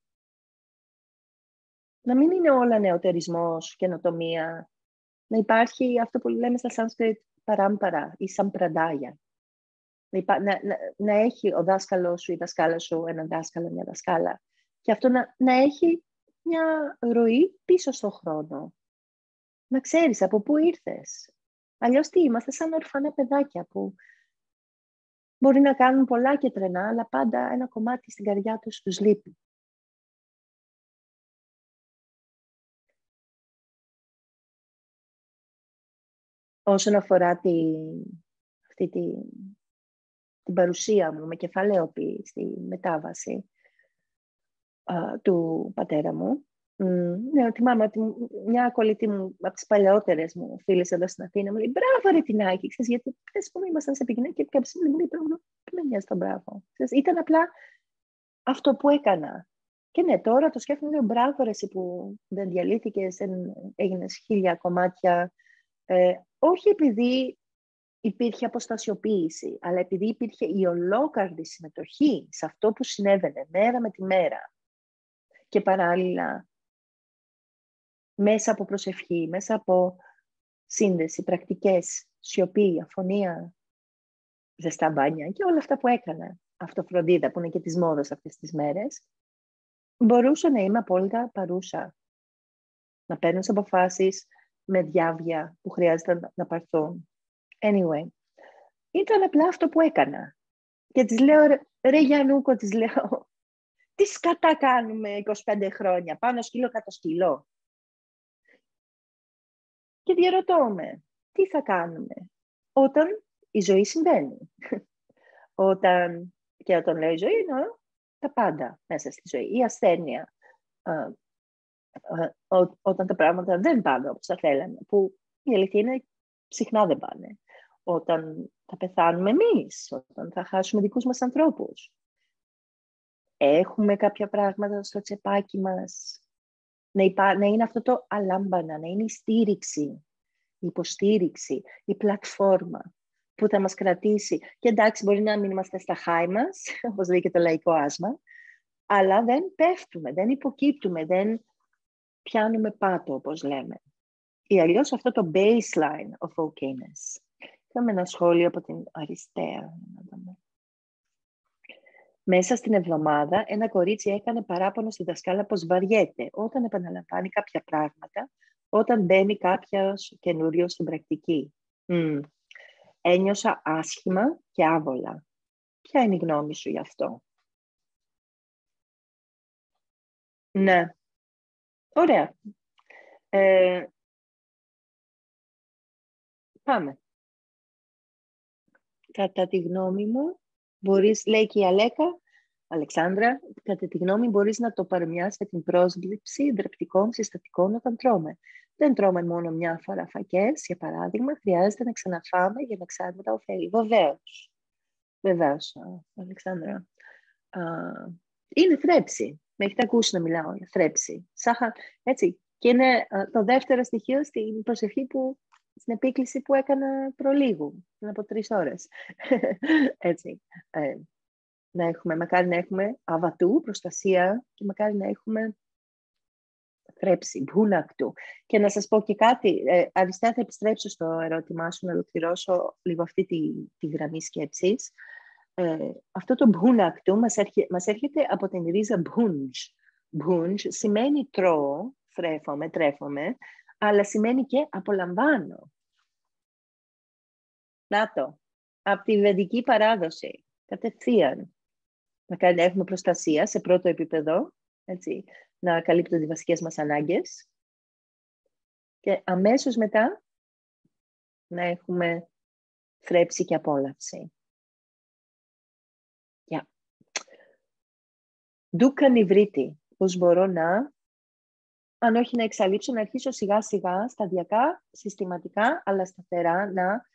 Να μην είναι όλα νεοτερισμός, καινοτομία. Να υπάρχει αυτό που λέμε στα Sanskrit παράμπαρα ή σαμπραντάγια. Να, να, να, έχει ο δάσκαλος σου ή η δασκάλα σου ένα δάσκαλο, μια δασκάλα. Και αυτό να, να έχει μια ροή πίσω στον χρόνο να ξέρεις από πού ήρθες. Αλλιώς τι, είμαστε σαν ορφανά παιδάκια που μπορεί να κάνουν πολλά και τρενά, αλλά πάντα ένα κομμάτι στην καρδιά τους τους λείπει. Όσον αφορά τη, αυτή τη, την παρουσία μου με κεφαλαίο στη μετάβαση του πατέρα μου, ναι, θυμάμαι ότι μια κολλητή μου από τις παλαιότερες μου φίλες εδώ στην Αθήνα μου λέει Μπράβο, ρε Τινάκη. Ξέρεις, γιατί α πούμε ήμασταν σε επικοινωνία και κάποια στιγμή μου λέει Δεν με νοιάζει το μπράβο. Ξέρεις, ήταν απλά αυτό που έκανα. Και ναι, τώρα το σκέφτομαι, λέω μπράβο, ρε, εσύ που δεν διαλύθηκες, δεν έγινες χίλια κομμάτια. Ε, όχι επειδή υπήρχε αποστασιοποίηση, αλλά επειδή υπήρχε η ολόκαρδη συμμετοχή σε αυτό που συνέβαινε μέρα με τη μέρα. Και παράλληλα μέσα από προσευχή, μέσα από σύνδεση, πρακτικές, σιωπή, αφωνία, ζεστά μπάνια και όλα αυτά που έκανα, αυτοφροντίδα που είναι και της μόδας αυτές τις μέρες, μπορούσα να είμαι απόλυτα παρούσα. Να παίρνω τις αποφάσεις με διάβια που χρειάζεται να πάρθουν. Anyway, ήταν απλά αυτό που έκανα. Και της λέω, ρε Γιαννούκο, της λέω, τι σκατά κάνουμε 25 χρόνια, πάνω σκύλο κάτω σκύλο. Και διαρωτώ με, τι θα κάνουμε όταν η ζωή συμβαίνει; όταν, και όταν λέω η ζωή, εννοώ τα πάντα μέσα στη ζωή. Η ασθένεια, όταν τα πράγματα δεν πάνε όπως θα θέλαμε, που η αλήθεια είναι συχνά δεν πάνε. Όταν θα πεθάνουμε εμείς, όταν θα χάσουμε δικούς μας ανθρώπους. Έχουμε κάποια πράγματα στο τσεπάκι μας να, να είναι αυτό το αλάμπανα, να είναι η στήριξη, η υποστήριξη, η πλατφόρμα που θα μας κρατήσει. Και εντάξει, μπορεί να μην είμαστε στα χάη μας, όπως λέει και το λαϊκό άσμα, αλλά δεν πέφτουμε, δεν υποκύπτουμε, δεν πιάνουμε πάτο, όπως λέμε. Ή αλλιώς αυτό το baseline of okayness. Είχαμε ένα σχόλιο από την Αριστεία. Μέσα στην εβδομάδα ένα κορίτσι έκανε παράπονο στη δασκάλα πως βαριέται όταν επαναλαμβάνει κάποια πράγματα, όταν μπαίνει κάποια καινούριος στην πρακτική. Mm. Ένιωσα άσχημα και άβολα. Ποια είναι η γνώμη σου γι' αυτό; Ναι. Ωραία. Ε, πάμε. Κατά τη γνώμη μου, μπορείς, λέει και η Αλέκα, Αλεξάνδρα, κατά τη γνώμη μπορείς να το παρομοιάσεις με την πρόσληψη δρεπτικών συστατικών όταν τρώμε. Δεν τρώμε μόνο μια φορά φακές, για παράδειγμα, χρειάζεται να ξαναφάμε για να ξέρουμε τα ωφέλη. Βεβαίως. Βεβαίως, Αλεξάνδρα. είναι θρέψη. Με έχετε ακούσει να μιλάω για θρέψη. Σάχα, έτσι. Και είναι το δεύτερο στοιχείο στην προσευχή που στην επίκληση που έκανα προλίγου, πριν από τρεις ώρες. Έτσι. Ε, να έχουμε, μακάρι να έχουμε αβατού, προστασία και μακάρι να έχουμε θρέψη, μπούνακτου. Και να σας πω και κάτι, ε, αριστεία θα επιστρέψω στο ερώτημά σου, να ολοκληρώσω λίγο αυτή τη, τη γραμμή σκέψης. Ε, αυτό το μπούνακτου μας, μας έρχεται από την ρίζα μπούνζ. Μπούνζ σημαίνει τρώω, θρέφομαι, τρέφομαι, αλλά σημαίνει και απολαμβάνω. Να το. Από τη βεδική παράδοση. Κατευθείαν. Να κάνει, έχουμε προστασία σε πρώτο επίπεδο. Έτσι, να καλύπτουν τις βασικές μας ανάγκες. Και αμέσως μετά να έχουμε θρέψη και απόλαυση. Yeah. Ντούκα νιβρίτη. Πώς μπορώ να αν όχι να εξαλείψω, να αρχίσω σιγά σιγά, σταδιακά, συστηματικά, αλλά σταθερά να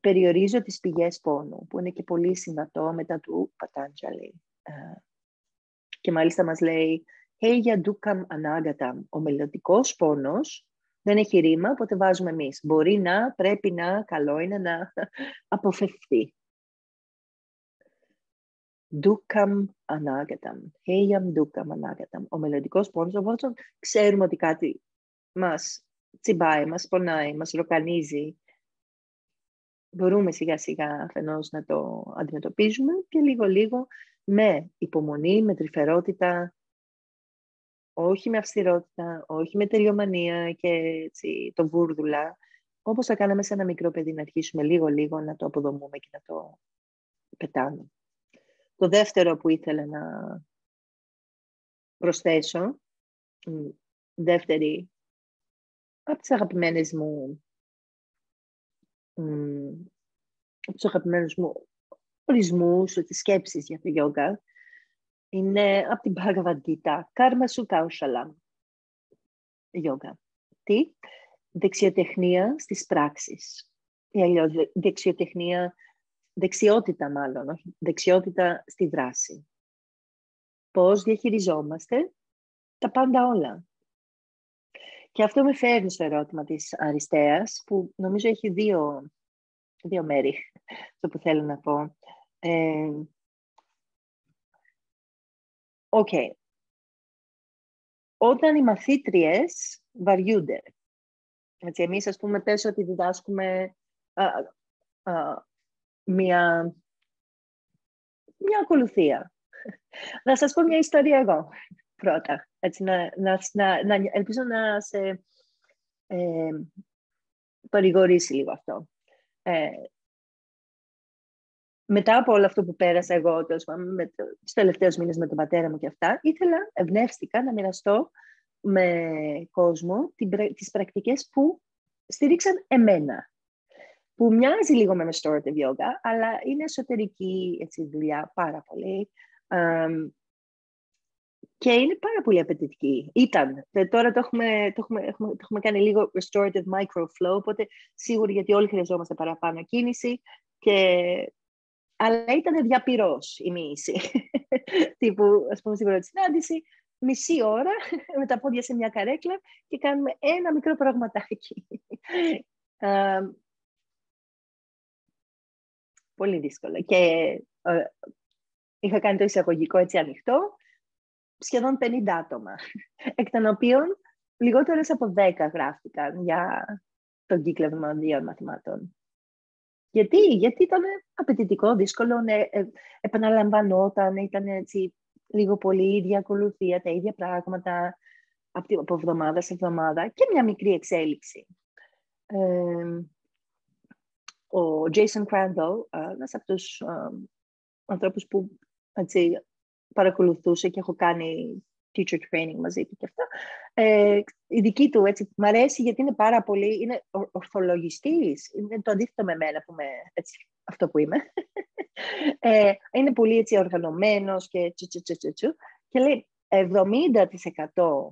περιορίζω τις πηγές πόνου, που είναι και πολύ συμβατό μετά του Πατάντζαλη. και μάλιστα μας λέει για dukam ανάγκατα». Ο μελλοντικός πόνος δεν έχει ρήμα, οπότε βάζουμε εμείς. Μπορεί να, πρέπει να, καλό είναι να αποφευθεί. Ντούκαμ ανάγαταμ. Χέιαμ ντούκαμ ανάγαταμ. Ο μελλοντικός πόνος, οπότε ξέρουμε ότι κάτι μας τσιμπάει, μας πονάει, μας ροκανίζει. Μπορούμε σιγά σιγά αφενός να το αντιμετωπίζουμε και λίγο λίγο με υπομονή, με τρυφερότητα, όχι με αυστηρότητα, όχι με τελειομανία και έτσι, το βούρδουλα, όπως θα κάναμε σε ένα μικρό παιδί να αρχίσουμε λίγο-λίγο να το αποδομούμε και να το πετάμε. Το δεύτερο που ήθελα να προσθέσω, δεύτερη από τις αγαπημένες μου από τους αγαπημένους μου ορισμούς, τις σκέψεις για το γιόγκα, Είναι από την Bhagavad Gita. Karma σου Kaushalam. Yoga. Τι; Δεξιοτεχνία στις πράξεις. Ή αλλιώς δεξιοτεχνία, δεξιότητα μάλλον, όχι, δεξιότητα στη δράση. Πώς διαχειριζόμαστε τα πάντα όλα. Και αυτό με φέρνει στο ερώτημα της αριστείας, που νομίζω έχει δύο, δύο μέρη, το που θέλω να πω. Ε, okay. Όταν οι μαθήτριες βαριούνται, έτσι, εμείς ας πούμε πες ότι διδάσκουμε μια, μια ακολουθία. Να σας πω μια ιστορία εγώ πρώτα. Έτσι, να, να, να, να ελπίζω να σε ε, παρηγορήσει λίγο αυτό. Ε, μετά από όλο αυτό που πέρασα εγώ τέλος, με, τους τελευταίους μήνες με τον πατέρα μου και αυτά, ήθελα, ευνεύστηκα να μοιραστώ με κόσμο τις πρακτικές που στηρίξαν εμένα. Που μοιάζει λίγο με restorative yoga, αλλά είναι εσωτερική έτσι, δουλειά πάρα πολύ. Και είναι πάρα πολύ απαιτητική. Ήταν. Τώρα το έχουμε, το έχουμε, έχουμε, το έχουμε κάνει λίγο restorative microflow, οπότε σίγουρα γιατί όλοι χρειαζόμαστε παραπάνω κίνηση. Και... Αλλά ήταν διαπυρός η μίση. Τύπου, ας πούμε, στην πρώτη συνάντηση, μισή ώρα με τα πόδια σε μια καρέκλα και κάνουμε ένα μικρό πραγματάκι. πολύ δύσκολο. Και ε, είχα κάνει το εισαγωγικό έτσι ανοιχτό σχεδόν 50 άτομα, εκ των οποίων λιγότερες από 10 γράφτηκαν για τον κύκλο δημοτικών μαθημάτων. Γιατί, γιατί ήταν απαιτητικό, δύσκολο, ναι, ε, επαναλαμβανόταν, ήταν έτσι λίγο πολύ η ίδια ακολουθία, τα ίδια πράγματα από εβδομάδα σε εβδομάδα και μια μικρή εξέλιξη. Ε, ο Jason Crandall, ένας από τους ανθρώπους που έτσι, παρακολουθούσε και έχω κάνει teacher training μαζί του και αυτά. Ε, η δική του, έτσι, μ' αρέσει γιατί είναι πάρα πολύ, είναι ορθολογιστής, είναι το αντίθετο με μένα που είμαι, έτσι, αυτό που είμαι. Ε, είναι πολύ έτσι οργανωμένος και τσου, τσου, τσου, τσου, και λέει 70%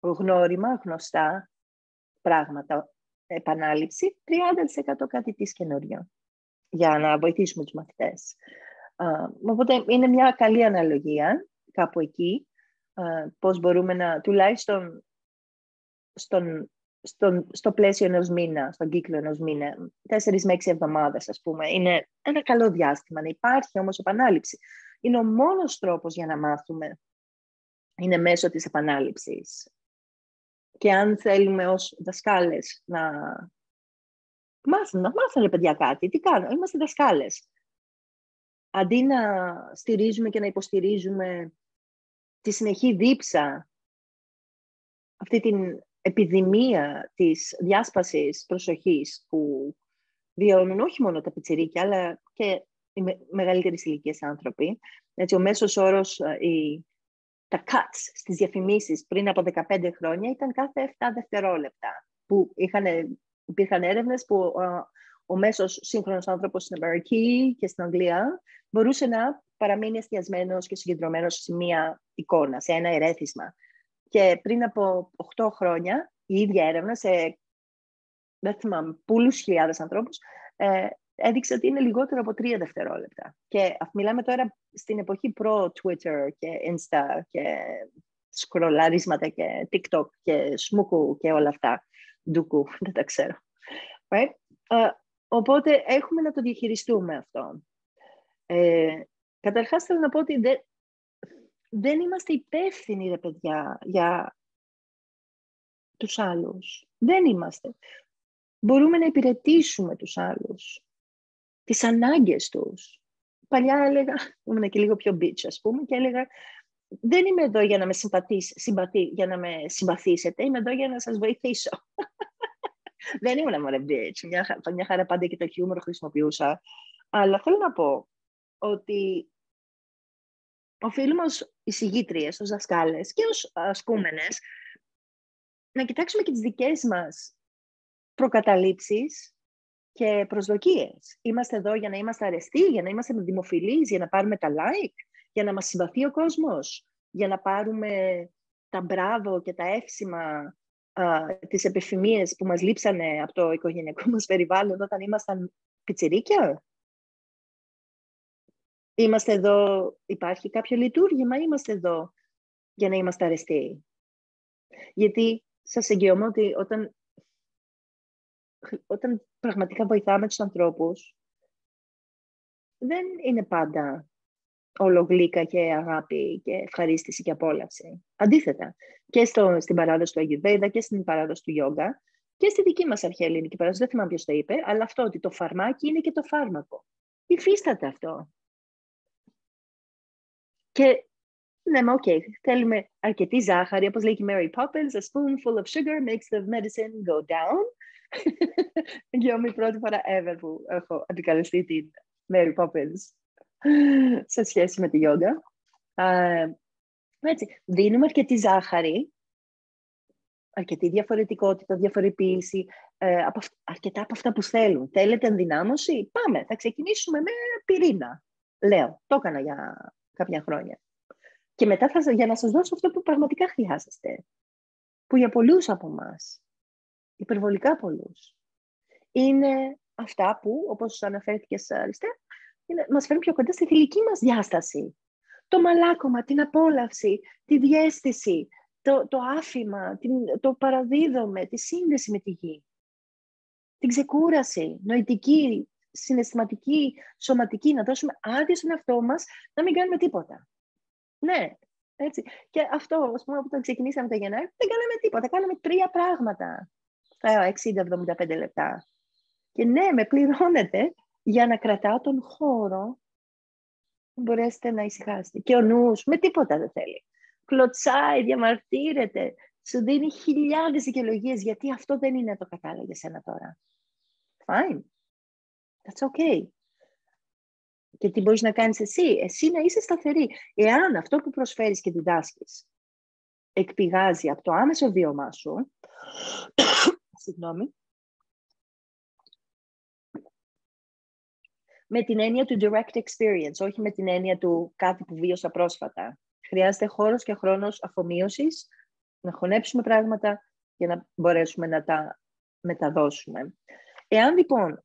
γνώριμα, γνωστά πράγματα, επανάληψη, 30% κάτι της καινούριο για να βοηθήσουμε τους μαθητές. Οπότε είναι μια καλή αναλογία κάπου εκεί, πώς μπορούμε να, τουλάχιστον στον, στον, στο πλαίσιο ενός μήνα, στον κύκλο ενός μήνα, τέσσερις με έξι εβδομάδες ας πούμε, είναι ένα καλό διάστημα. Να υπάρχει όμως επανάληψη. Είναι ο μόνος τρόπος για να μάθουμε. Είναι μέσω της επανάληψης. Και αν θέλουμε ως δασκάλες να μάθουν, να μάθουν παιδιά κάτι, τι κάνουν, είμαστε δασκάλες αντί να στηρίζουμε και να υποστηρίζουμε τη συνεχή δίψα, αυτή την επιδημία της διάσπασης προσοχής που βιώνουν όχι μόνο τα πιτσιρίκια, αλλά και οι μεγαλύτερες ηλικίες άνθρωποι. Έτσι, ο μέσος όρος, ε, η, τα cuts στις διαφημίσεις πριν από 15 χρόνια ήταν κάθε 7 δευτερόλεπτα. Που είχαν, υπήρχαν έρευνες που ε, ο μέσος σύγχρονος άνθρωπος στην Αμερική και στην Αγγλία μπορούσε να παραμείνει εστιασμένος και συγκεντρωμένος σε μία εικόνα, σε ένα ερέθισμα. Και πριν από 8 χρόνια, η ίδια έρευνα σε δεν θυμάμαι, πούλους χιλιάδες ανθρώπους, ε, έδειξε ότι είναι λιγότερο από τρία δευτερόλεπτα. Και μιλάμε τώρα στην εποχή προ-Twitter και Insta και σκρολαρίσματα και TikTok και σμούκου και όλα αυτά. Ντουκού, δεν τα ξέρω. Right? Uh, οπότε έχουμε να το διαχειριστούμε αυτό. Ε, καταρχάς θέλω να πω ότι δεν, δεν είμαστε υπεύθυνοι, ρε παιδιά, για τους άλλους. Δεν είμαστε. Μπορούμε να υπηρετήσουμε τους άλλους. Τις ανάγκες τους. Παλιά έλεγα, ήμουν και λίγο πιο bitch, ας πούμε, και έλεγα δεν είμαι εδώ για να με συμπαθείς, για να με συμπαθήσετε, είμαι εδώ για να σας βοηθήσω. δεν ήμουν μωρέ bitch, μια, μια χαρά πάντα και το χιούμορ χρησιμοποιούσα. Αλλά θέλω να πω, ότι οφείλουμε ως εισηγήτριες, ως δασκάλες και ως ασκούμενες να κοιτάξουμε και τις δικές μας προκαταλήψεις και προσδοκίες. Είμαστε εδώ για να είμαστε αρεστοί, για να είμαστε δημοφιλείς, για να πάρουμε τα like, για να μας συμπαθεί ο κόσμος, για να πάρουμε τα μπράβο και τα εύσημα, α, τις επιφημίες που μας λείψανε από το οικογενειακό μας περιβάλλον όταν ήμασταν πιτσιρίκια. Είμαστε εδώ, υπάρχει κάποιο λειτουργήμα, είμαστε εδώ για να είμαστε αρεστοί. Γιατί σας εγγυώμαι ότι όταν, όταν πραγματικά βοηθάμε τους ανθρώπους, δεν είναι πάντα όλο γλύκα και αγάπη και ευχαρίστηση και απόλαυση. Αντίθετα, και στο, στην παράδοση του Αγιουρβέδα και στην παράδοση του γιόγκα και στη δική μας αρχαία ελληνική παράδοση, δεν θυμάμαι ποιος το είπε, αλλά αυτό ότι το φαρμάκι είναι και το φάρμακο. Υφίσταται αυτό. Και ναι, μα ok, okay. θέλουμε αρκετή ζάχαρη, όπως λέει και η Mary Poppins, a spoonful of sugar makes the medicine go down. και η πρώτη φορά ever που έχω αντικαλεστεί την Mary Poppins σε σχέση με τη γιόγκα. έτσι, δίνουμε αρκετή ζάχαρη, αρκετή διαφορετικότητα, διαφοροποίηση, ε, από, αρκετά από αυτά που θέλουν. Θέλετε ενδυνάμωση, πάμε, θα ξεκινήσουμε με πυρήνα. Λέω, το έκανα για κάποια χρόνια. Και μετά θα, για να σας δώσω αυτό που πραγματικά χρειάζεστε. Που για πολλούς από εμά, υπερβολικά πολλούς, είναι αυτά που, όπως αναφέρθηκε αριστερά, είναι, μας φέρνουν πιο κοντά στη θηλυκή μας διάσταση. Το μαλάκωμα, την απόλαυση, τη διέστηση, το, το άφημα, την, το παραδίδομαι, τη σύνδεση με τη γη. Την ξεκούραση, νοητική, συναισθηματική, σωματική, να δώσουμε άδεια στον εαυτό μας να μην κάνουμε τίποτα. Ναι, έτσι. Και αυτό, ας πούμε, όταν ξεκινήσαμε τα Γενάρη, δεν κάναμε τίποτα. Κάναμε τρία πράγματα τα 60-75 λεπτά. Και ναι, με πληρώνετε για να κρατάω τον χώρο μπορέσετε να ησυχάσετε. Και ο νους με τίποτα δεν θέλει. Κλωτσάει, διαμαρτύρεται, σου δίνει χιλιάδες δικαιολογίες γιατί αυτό δεν είναι το κατάλληλο για σένα τώρα. Fine. That's okay. Και τι μπορείς να κάνεις εσύ. Εσύ να είσαι σταθερή. Εάν αυτό που προσφέρεις και διδάσκεις εκπηγάζει από το άμεσο βίωμά σου, συγγνώμη, με την έννοια του direct experience, όχι με την έννοια του κάτι που βίωσα πρόσφατα. Χρειάζεται χώρος και χρόνος αφομοίωσης, να χωνέψουμε πράγματα για να μπορέσουμε να τα μεταδώσουμε. Εάν λοιπόν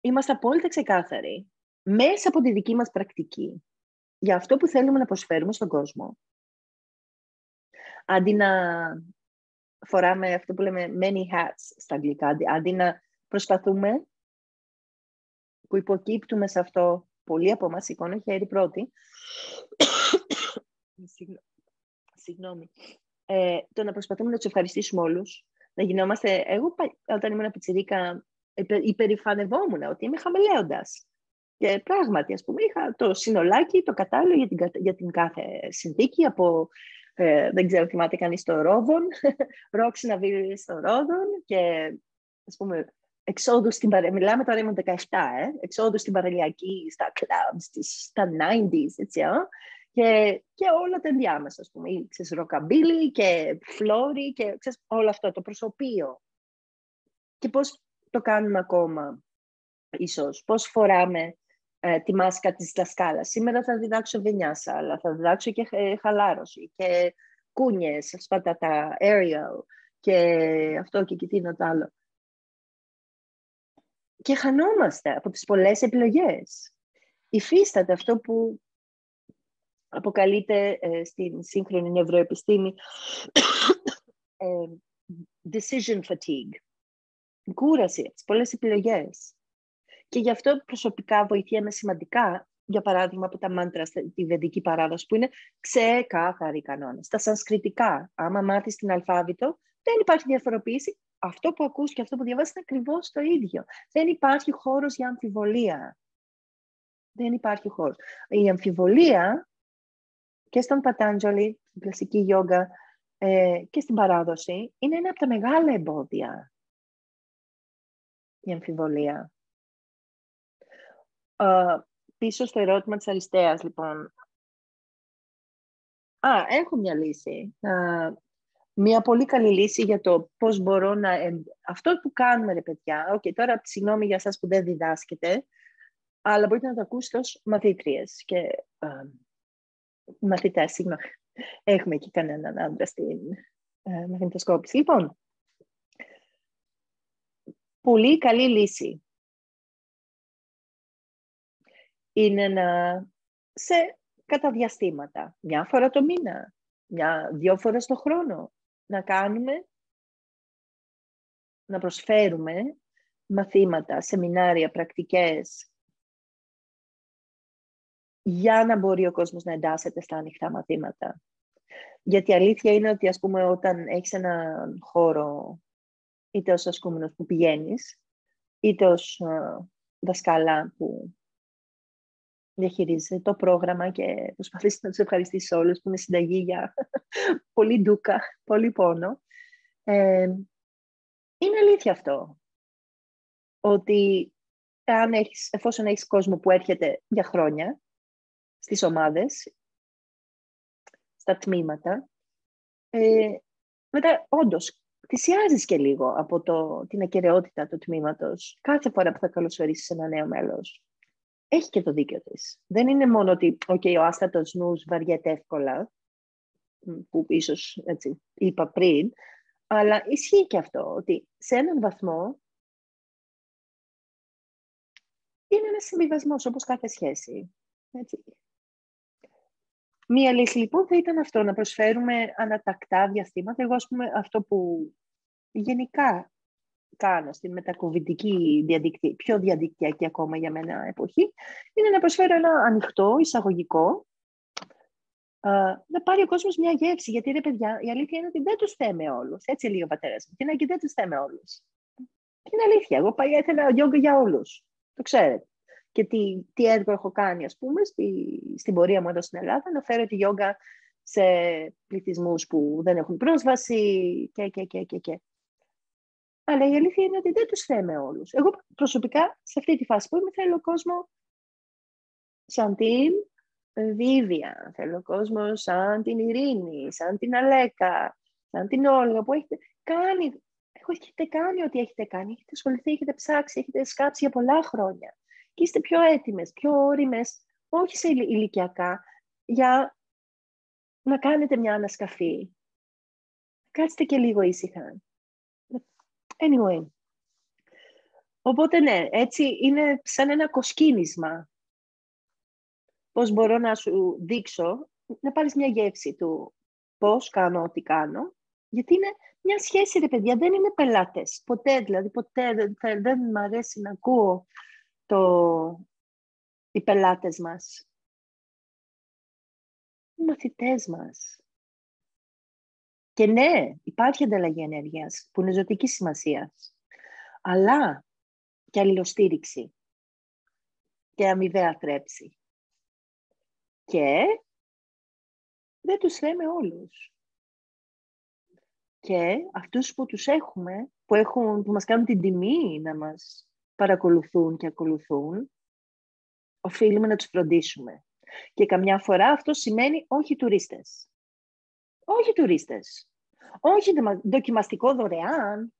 είμαστε απόλυτα ξεκάθαροι μέσα από τη δική μας πρακτική για αυτό που θέλουμε να προσφέρουμε στον κόσμο, αντί να φοράμε αυτό που λέμε many hats στα αγγλικά, αντί να προσπαθούμε που υποκύπτουμε σε αυτό, πολλοί από εμάς σηκώνω χέρι πρώτη, συγγνώμη, ε, το να προσπαθούμε να τους ευχαριστήσουμε όλους, να γινόμαστε, εγώ όταν ήμουν πιτσιρίκα υπερηφανευόμουν ότι είμαι χαμελέοντας. Και πράγματι, ας πούμε, είχα το συνολάκι, το κατάλληλο για την, για την κάθε συνθήκη από ε, δεν ξέρω, θυμάται κανείς το Ρόδον, ρόξι να βγει στο Ρόδον και ας πούμε εξόδου στην παραλιακή, μιλάμε τώρα ήμουν 17, ε, εξόδου στην παραλιακή, στα clubs, στα 90s, έτσι, ε, και, και όλα τα ενδιάμεσα, ας πούμε, ξέρεις, ροκαμπίλι και φλόρι και ξέρεις, όλο αυτό, το προσωπείο. Και πώς το κάνουμε ακόμα, ίσως, πώς φοράμε ε, τη μάσκα της δασκάλας. Σήμερα θα διδάξω βινιάσα, αλλά θα διδάξω και ε, χαλάρωση και κούνιες, σπατατά, aerial και αυτό και τι το άλλο και χανόμαστε από τις πολλές επιλογές. Υφίσταται αυτό που αποκαλείται ε, στην σύγχρονη νευροεπιστήμη ε, decision fatigue. Κούραση, τις πολλές επιλογές. Και γι' αυτό προσωπικά βοηθιέμαι σημαντικά, για παράδειγμα, από τα μάντρα στη βεντική παράδοση, που είναι ξεκάθαροι κανόνες. Τα σανσκριτικά, άμα μάθεις την αλφάβητο, δεν υπάρχει διαφοροποίηση αυτό που ακούς και αυτό που διαβάζεις είναι ακριβώς το ίδιο. Δεν υπάρχει χώρος για αμφιβολία. Δεν υπάρχει χώρος. Η αμφιβολία και στον Πατάντζολη, στην κλασική γιόγκα ε, και στην παράδοση, είναι ένα από τα μεγάλα εμπόδια. Η αμφιβολία. Uh, πίσω στο ερώτημα της αριστείας, λοιπόν. Α, έχω μια λύση. Uh, μια πολύ καλή λύση για το πώς μπορώ να... Αυτό που κάνουμε, ρε παιδιά, okay, τώρα συγγνώμη για σας που δεν διδάσκετε, αλλά μπορείτε να το ακούσετε ως μαθήτριες. Και, μαθητές, συγγνώμη. Έχουμε εκεί κανέναν άντρα στην ε, μαγνητοσκόπηση. Λοιπόν, πολύ καλή λύση είναι να σε κατά διαστήματα, μια φορά το μήνα, μια, δύο φορές το χρόνο, να κάνουμε, να προσφέρουμε μαθήματα, σεμινάρια, πρακτικές, για να μπορεί ο κόσμος να εντάσσεται στα ανοιχτά μαθήματα. Γιατί η αλήθεια είναι ότι, ας πούμε, όταν έχεις έναν χώρο, είτε ως ασκούμενος που πηγαίνεις, είτε ως uh, δασκάλα που διαχειρίζεσαι το πρόγραμμα και προσπαθείς να τους ευχαριστήσεις όλους που είναι συνταγή για πολύ ντούκα, πολύ πόνο. Ε, είναι αλήθεια αυτό. Ότι αν έχεις, εφόσον έχεις κόσμο που έρχεται για χρόνια στις ομάδες, στα τμήματα, ε, μετά όντως θυσιάζεις και λίγο από το, την ακαιρεότητα του τμήματος κάθε φορά που θα καλωσορίσεις ένα νέο μέλος έχει και το δίκιο της. Δεν είναι μόνο ότι okay, ο άστατος νους βαριέται εύκολα, που ίσως έτσι, είπα πριν, αλλά ισχύει και αυτό, ότι σε έναν βαθμό είναι ένας συμβιβασμός όπως κάθε σχέση. Έτσι. Μία λύση λοιπόν θα ήταν αυτό, να προσφέρουμε ανατακτά διαστήματα. Εγώ, ας πούμε, αυτό που γενικά κάνω στην μετακοβητική διαδικτυα... πιο διαδικτυακή ακόμα για μένα εποχή, είναι να προσφέρω ένα ανοιχτό, εισαγωγικό, να πάρει ο κόσμος μια γεύση. Γιατί ρε παιδιά, η αλήθεια είναι ότι δεν τους θέμε όλους. Έτσι λέει ο πατέρας μου. Τι να και δεν τους θέμε όλους. Είναι αλήθεια. Εγώ πάει ήθελα γιόγκα για όλους. Το ξέρετε. Και τι, τι έργο έχω κάνει, ας πούμε, στη, στην πορεία μου εδώ στην Ελλάδα, να φέρω τη γιόγκα σε πληθυσμούς που δεν έχουν πρόσβαση και, και, και, και, και. Αλλά η αλήθεια είναι ότι δεν τους θέμε όλους. Εγώ προσωπικά σε αυτή τη φάση που είμαι θέλω κόσμο σαν την Βίβια, θέλω κόσμο σαν την Ειρήνη, σαν την Αλέκα, σαν την Όλγα που έχετε κάνει, έχετε κάνει ό,τι έχετε κάνει, έχετε ασχοληθεί, έχετε ψάξει, έχετε σκάψει για πολλά χρόνια και είστε πιο έτοιμες, πιο όριμες, όχι σε ηλικιακά, για να κάνετε μια ανασκαφή. Κάτσετε και λίγο ήσυχα. Anyway. Οπότε ναι, έτσι είναι σαν ένα κοσκίνισμα. Πώς μπορώ να σου δείξω, να πάρεις μια γεύση του πώς κάνω ό,τι κάνω. Γιατί είναι μια σχέση, ρε παιδιά, δεν είναι πελάτες. Ποτέ, δηλαδή, ποτέ δεν, δεν μου αρέσει να ακούω το, οι πελάτες μας. Οι μαθητές μας. Και ναι, υπάρχει ανταλλαγή ενέργειας που είναι ζωτική σημασία. Αλλά και αλληλοστήριξη και αμοιβαία θρέψη. Και δεν τους λέμε όλους. Και αυτούς που τους έχουμε, που, έχουν, που μας κάνουν την τιμή να μας παρακολουθούν και ακολουθούν, οφείλουμε να τους φροντίσουμε. Και καμιά φορά αυτό σημαίνει όχι τουρίστες. Όχι τουρίστες. Όχι δοκιμαστικό δωρεάν.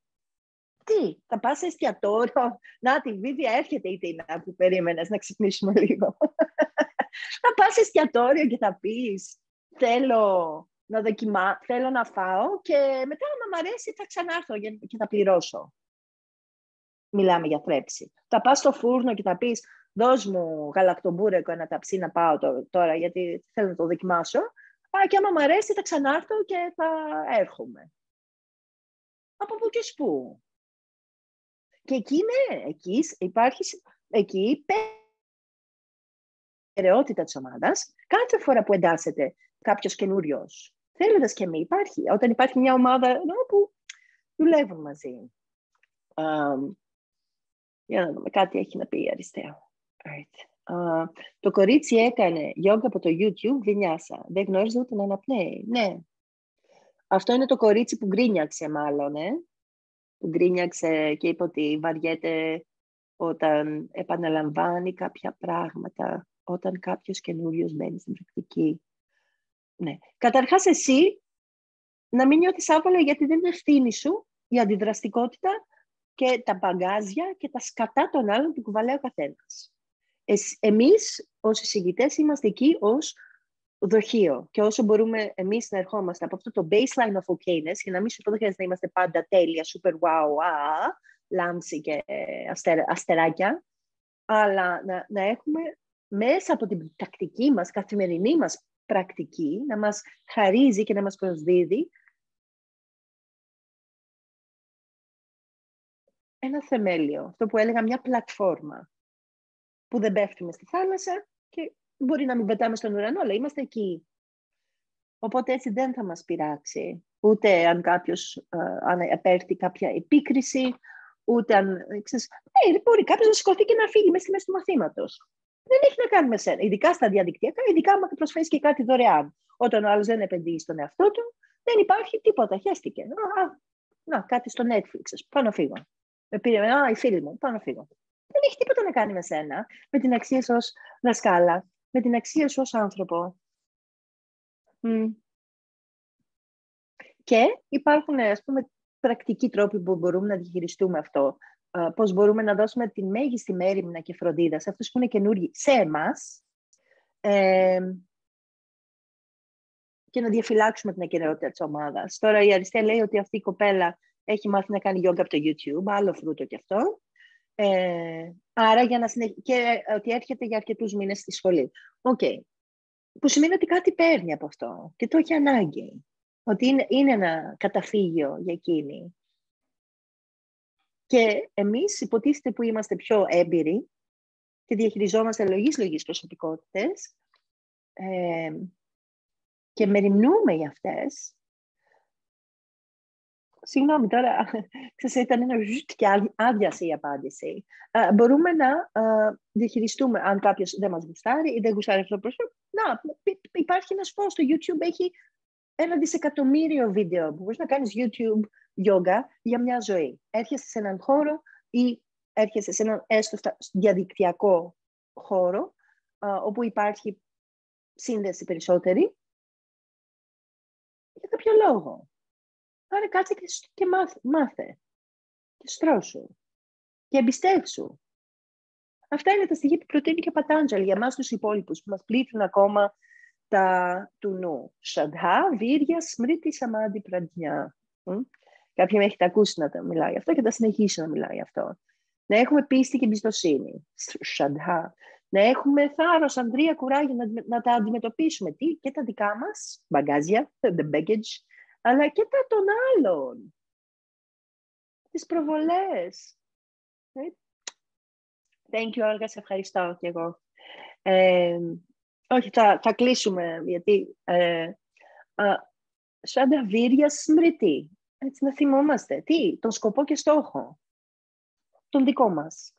Τι, θα πας σε εστιατόριο. Να, τη Βίβια έρχεται η Τίνα που περίμενες να ξυπνήσουμε λίγο. θα πας σε εστιατόριο και θα πεις θέλω να δοκιμά, θέλω να φάω και μετά άμα μου αρέσει θα ξανάρθω και θα πληρώσω. Μιλάμε για θρέψη. Θα πας στο φούρνο και θα πεις δώσ' μου γαλακτομπούρεκο ένα ταψί να πάω τώρα γιατί θέλω να το δοκιμάσω Α, και άμα μου αρέσει θα ξανάρθω και θα έρχομαι. Από πού και σπού. Και εκεί ναι, εκεί υπάρχει, εκεί περαιότητα της ομάδας, κάθε φορά που εντάσσεται κάποιος καινούριος. θέλοντας και μη υπάρχει. Όταν υπάρχει μια ομάδα που δουλεύουν μαζί. Um, για να δούμε, κάτι έχει να πει η αριστερά. Right το κορίτσι έκανε γιόγκα από το YouTube, βινιάσα. Δεν γνώριζε ούτε να αναπνέει. Ναι. Αυτό είναι το κορίτσι που γκρίνιαξε μάλλον, ε; Που γκρίνιαξε και είπε ότι βαριέται όταν επαναλαμβάνει κάποια πράγματα, όταν κάποιος καινούριος μπαίνει στην πρακτική. Ναι. Καταρχάς εσύ να μην νιώθεις άβολα γιατί δεν είναι ευθύνη σου η αντιδραστικότητα και τα μπαγκάζια και τα σκατά των άλλων που κουβαλάει ο καθένας. Εμείς ως εισηγητές είμαστε εκεί ως δοχείο. Και όσο μπορούμε εμείς να ερχόμαστε από αυτό το baseline of okayness, για να μην σου πω να είμαστε πάντα τέλεια, super wow, α, λάμψη και αστεράκια, αλλά να, να έχουμε μέσα από την τακτική μας, καθημερινή μας πρακτική, να μας χαρίζει και να μας προσδίδει ένα θεμέλιο, αυτό που έλεγα μια πλατφόρμα, που δεν πέφτουμε στη θάλασσα και μπορεί να μην πετάμε στον ουρανό, αλλά είμαστε εκεί. Οπότε έτσι δεν θα μας πειράξει. Ούτε αν κάποιος ε, αν επέρθει κάποια επίκριση, ούτε αν... Ξέρεις, ε, μπορεί κάποιος να σηκωθεί και να φύγει μέσα στη μέση του μαθήματος. Δεν έχει να κάνει με σένα. Ειδικά στα διαδικτυακά, ειδικά άμα προσφέρεις και κάτι δωρεάν. Όταν ο άλλος δεν επενδύει στον εαυτό του, δεν υπάρχει τίποτα. Χαίστηκε. Α, να, κάτι στο Netflix. Πάω να φύγω. Με πήρε, α, η φίλη μου, πάω να φύγω. Δεν έχει τίποτα να κάνει με σένα, με την αξία σου ως δασκάλα, με την αξία σου ως άνθρωπο. Και υπάρχουν, ας πούμε, πρακτικοί τρόποι που μπορούμε να διαχειριστούμε αυτό. Πώς μπορούμε να δώσουμε τη μέγιστη μέρημνα και φροντίδα σε αυτούς που είναι καινούργοι σε εμάς και να διαφυλάξουμε την ακεραιότητα της ομάδας. Τώρα η Αριστεία λέει ότι αυτή η κοπέλα έχει μάθει να κάνει yoga από το YouTube, άλλο φρούτο κι αυτό. Ε, άρα για να και ότι έρχεται για αρκετούς μήνες στη σχολή. Ok. Okay. Που σημαίνει ότι κάτι παίρνει από αυτό και το έχει ανάγκη. Ότι είναι, είναι ένα καταφύγιο για εκείνη. Και εμείς υποτίθεται που είμαστε πιο έμπειροι και διαχειριζόμαστε λογής λογής προσωπικότητες ε, και μεριμνούμε για αυτές, Συγγνώμη, τώρα ξέρεις, ήταν ένα και άδειασε η απάντηση. Uh, μπορούμε να uh, διαχειριστούμε αν κάποιος δεν μας γουστάρει ή δεν γουστάρει αυτό το πρόσωπο. Να, υπάρχει ένας φως. Το YouTube έχει ένα δισεκατομμύριο βίντεο που μπορείς να κάνεις YouTube yoga για μια ζωή. Έρχεσαι σε έναν χώρο ή έρχεσαι σε έναν έστω διαδικτυακό χώρο uh, όπου υπάρχει σύνδεση περισσότερη για κάποιο λόγο. Άρα κάτσε και, και μάθε. Και στρώσου. Και εμπιστεύσου. Αυτά είναι τα στοιχεία που προτείνει και ο Πατάντζαλ για εμάς τους υπόλοιπους που μας πλήττουν ακόμα τα του νου. Σαντχά, βίρια, σμρίτη, σαμάντι, πραντιά. Κάποιοι με έχετε ακούσει να τα μιλάει αυτό και θα συνεχίσω να μιλάει αυτό. Να έχουμε πίστη και εμπιστοσύνη. Σαντχά. Να έχουμε θάρρος, ανδρεία, κουράγιο να, να τα αντιμετωπίσουμε. Τι, και τα δικά μας μπαγκάζια, the baggage, αλλά και τα των άλλων. Τις προβολές. Ε, thank you, Olga, σε ευχαριστώ και εγώ. Ε, όχι, θα, θα κλείσουμε, γιατί ε, σαν τα βίρια σμριτή. Έτσι να θυμόμαστε. Τι, τον σκοπό και στόχο. Τον δικό μας.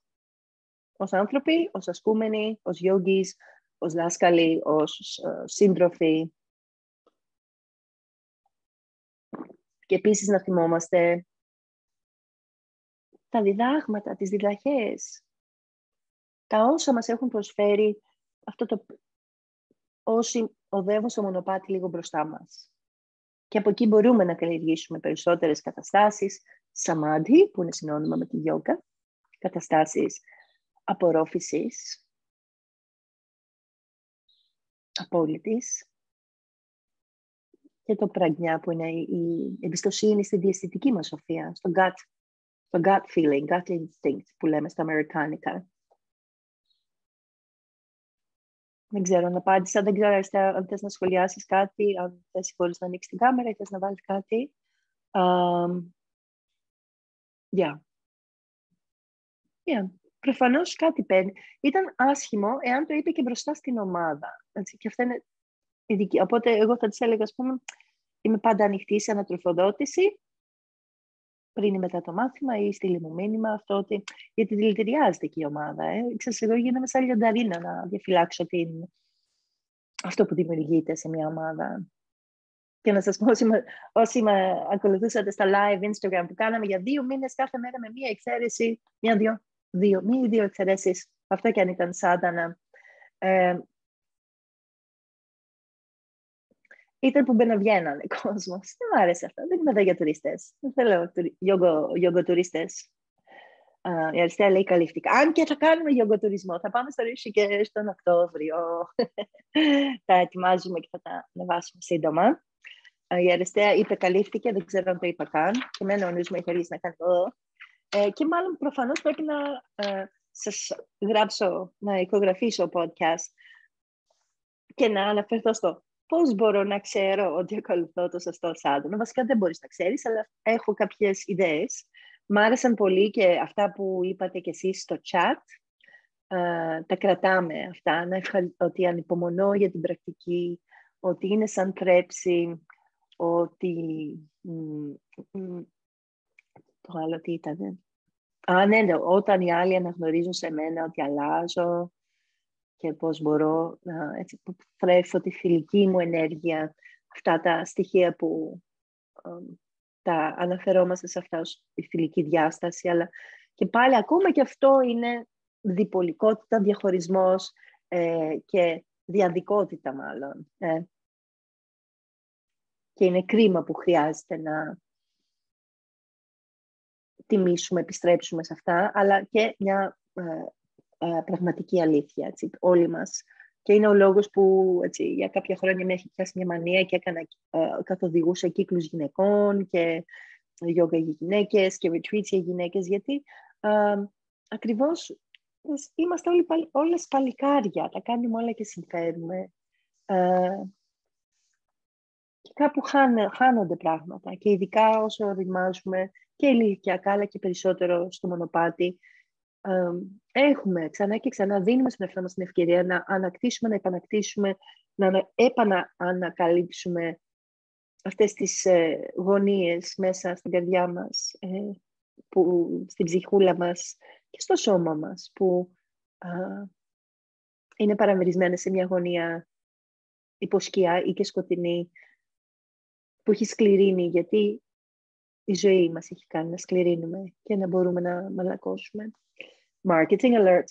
Ως άνθρωποι, ως ασκούμενοι, ως γιόγκις, ως δάσκαλοι, ως uh, σύντροφοι, Και επίσης να θυμόμαστε τα διδάγματα, τις διδαχές, τα όσα μας έχουν προσφέρει αυτό το όσοι οδεύουν στο μονοπάτι λίγο μπροστά μας. Και από εκεί μπορούμε να καλλιεργήσουμε περισσότερες καταστάσεις, σαμάντι, που είναι συνώνυμα με τη γιόγκα, καταστάσεις απορρόφησης, απόλυτης, και το πραγνιά που είναι η εμπιστοσύνη στη διαισθητική μας σοφία, στο gut, στο gut feeling, gut instinct που λέμε στα αμερικάνικα. Δεν ξέρω αν απάντησα, δεν ξέρω αν θες να σχολιάσεις κάτι, αν θες μπορείς να ανοίξεις την κάμερα ή θες να βάλεις κάτι. Um, yeah. Yeah. Προφανώς κάτι παίρνει. Ήταν άσχημο εάν το είπε και μπροστά στην ομάδα. Έτσι, και αυτά είναι ειδική. Οπότε εγώ θα της έλεγα, ας πούμε, είμαι πάντα ανοιχτή σε ανατροφοδότηση πριν ή μετά το μάθημα ή στείλει μου μήνυμα αυτό ότι γιατί δηλητηριάζεται και η ομάδα. Ε. Ξέρεις, εγώ γίνομαι σαν λιονταρίνα να διαφυλάξω την... αυτό που δημιουργείται σε μια ομάδα. Και να σας πω, όσοι, όσοι με ακολουθούσατε στα live Instagram που κάναμε για δύο μήνες κάθε μέρα με μία εξαίρεση, μία-δύο, δύο, μία ή δύο εξαιρέσεις, αυτά και αν ήταν σάτανα. Ε, ήταν που μπαινοβγαίνανε κόσμος. Δεν μου άρεσε αυτό. Δεν είμαι εδώ για τουρίστες. Δεν θέλω γιογκοτουρίστε. η αριστεία λέει καλύφθηκα. Αν και θα κάνουμε γιογκοτουρισμό, θα πάμε στο Ρίση και στον Οκτώβριο. τα ετοιμάζουμε και θα τα ανεβάσουμε σύντομα. Η αριστεία είπε καλύφθηκε, δεν ξέρω αν το είπα καν. Και εμένα ο νους μου έχει αρχίσει να κάνει εδώ. Ε, και μάλλον προφανώς πρέπει να ε, σας γράψω, να ηχογραφήσω podcast και να αναφερθώ στο πώς μπορώ να ξέρω ότι ακολουθώ το σωστό σάντονα. Βασικά δεν μπορείς να ξέρεις, αλλά έχω κάποιες ιδέες. Μ' άρεσαν πολύ και αυτά που είπατε κι εσείς στο chat. Uh, τα κρατάμε αυτά, να ότι ανυπομονώ για την πρακτική, ότι είναι σαν τρέψη, ότι... το άλλο τι ήταν. Α, ναι, ναι, όταν οι άλλοι αναγνωρίζουν σε μένα ότι αλλάζω και πώς μπορώ να έτσι, θρέφω τη φιλική μου ενέργεια, αυτά τα στοιχεία που τα αναφερόμαστε σε αυτά ως η φιλική διάσταση, αλλά και πάλι ακόμα και αυτό είναι διπολικότητα, διαχωρισμός ε, και διαδικότητα μάλλον. Ε. Και είναι κρίμα που χρειάζεται να τιμήσουμε, επιστρέψουμε σε αυτά, αλλά και μια ε, ε, πραγματική αλήθεια, έτσι, όλοι μας. Και είναι ο λόγος που έτσι, για κάποια χρόνια με έχει πιάσει μια μανία και έκανα, ε, καθοδηγούσα κύκλους γυναικών και γιόγκα για γυναίκες και retreats για γυναίκες, γιατί ε, ακριβώς είμαστε όλοι, όλες παλικάρια, τα κάνουμε όλα και συμφέρουμε. Ε, και κάπου χάνονται πράγματα και ειδικά όσο οριμάζουμε και ηλικιακά αλλά και περισσότερο στο μονοπάτι έχουμε ξανά και ξανά δίνουμε στον εαυτό μας την ευκαιρία να ανακτήσουμε, να επανακτήσουμε, να επαναανακαλύψουμε αυτές τις ε, γωνίες μέσα στην καρδιά μας, ε, που, στην ψυχούλα μας και στο σώμα μας, που είναι παραμερισμένες σε μια γωνία υποσκιά ή και σκοτεινή, που έχει σκληρίνει, γιατί η ζωή μας έχει κάνει να σκληρίνουμε και να μπορούμε να μαλακώσουμε. Marketing alert.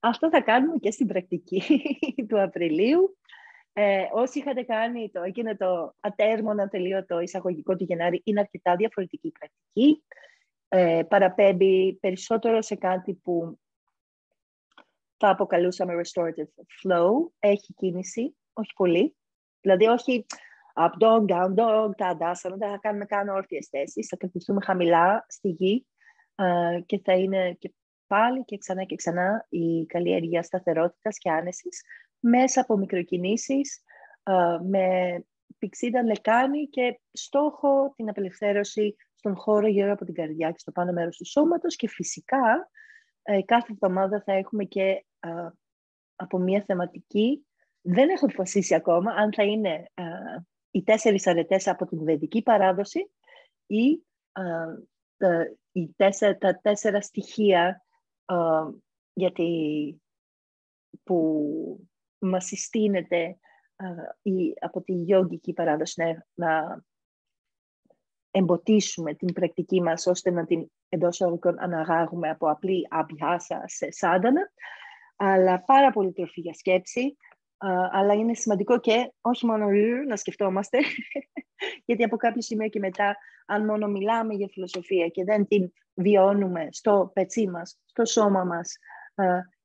Αυτό θα κάνουμε και στην πρακτική του Απριλίου. Ε, όσοι είχατε κάνει το, εκείνο το ατέρμονα τελείωτο εισαγωγικό του Γενάρη, είναι αρκετά διαφορετική πρακτική. Ε, παραπέμπει περισσότερο σε κάτι που θα αποκαλούσαμε restorative flow. Έχει κίνηση, όχι πολύ. Δηλαδή, όχι up dog, down dog, τα αντάσανα, δεν θα κάνουμε καν όρθιες θέσεις. Θα κρατηθούμε χαμηλά στη γη ε, και θα είναι και πάλι και ξανά και ξανά η καλλιέργεια σταθερότητας και άνεσης μέσα από μικροκινήσεις, με πηξίδα λεκάνη και στόχο την απελευθέρωση στον χώρο γύρω από την καρδιά και στο πάνω μέρος του σώματος και φυσικά ε, κάθε εβδομάδα θα έχουμε και από μια θεματική δεν έχω αποφασίσει ακόμα αν θα είναι οι τέσσερις αρετές από την βεδική παράδοση ή τα, οι τέσσερα, τα τέσσερα στοιχεία γιατί που μας συστήνεται από τη γιόγκικη παράδοση να, να εμποτίσουμε την πρακτική μας ώστε να την εντός όρικων αναγάγουμε από απλή αμπιάσα σε σάντανα αλλά πάρα πολύ τροφή για σκέψη αλλά είναι σημαντικό και όχι μόνο να σκεφτόμαστε γιατί από κάποιο σημείο και μετά αν μόνο μιλάμε για φιλοσοφία και δεν την βιώνουμε στο πετσί μας, στο σώμα μας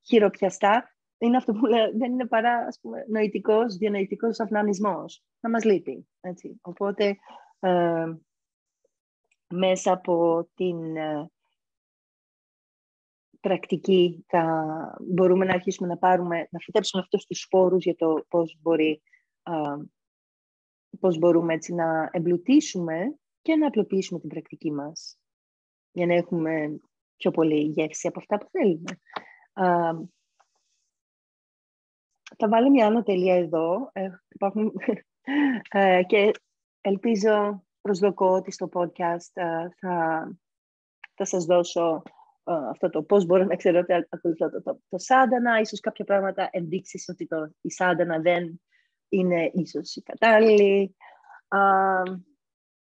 χειροπιαστά, είναι αυτό που λέω, δεν είναι παρά ας πούμε, νοητικός, διανοητικός αυνανισμός. Να μας λείπει. Έτσι. Οπότε, ε, μέσα από την ε, πρακτική θα μπορούμε να αρχίσουμε να πάρουμε, να φυτέψουμε αυτούς τους σπόρους για το πώς, μπορεί, ε, πώς μπορούμε έτσι να εμπλουτίσουμε και να απλοποιήσουμε την πρακτική μας για να έχουμε πιο πολύ γεύση από αυτά που θέλουμε. θα βάλω μια άλλο τελεία εδώ ε, ε, και ελπίζω, προσδοκώ ότι στο podcast ε, θα, θα σας δώσω αυτό το πώς μπορώ να ξέρω ότι ακολουθώ το, το, το σάντανα, ίσως κάποια πράγματα ενδείξεις ότι το, η σάντανα δεν είναι ίσως η κατάλληλη.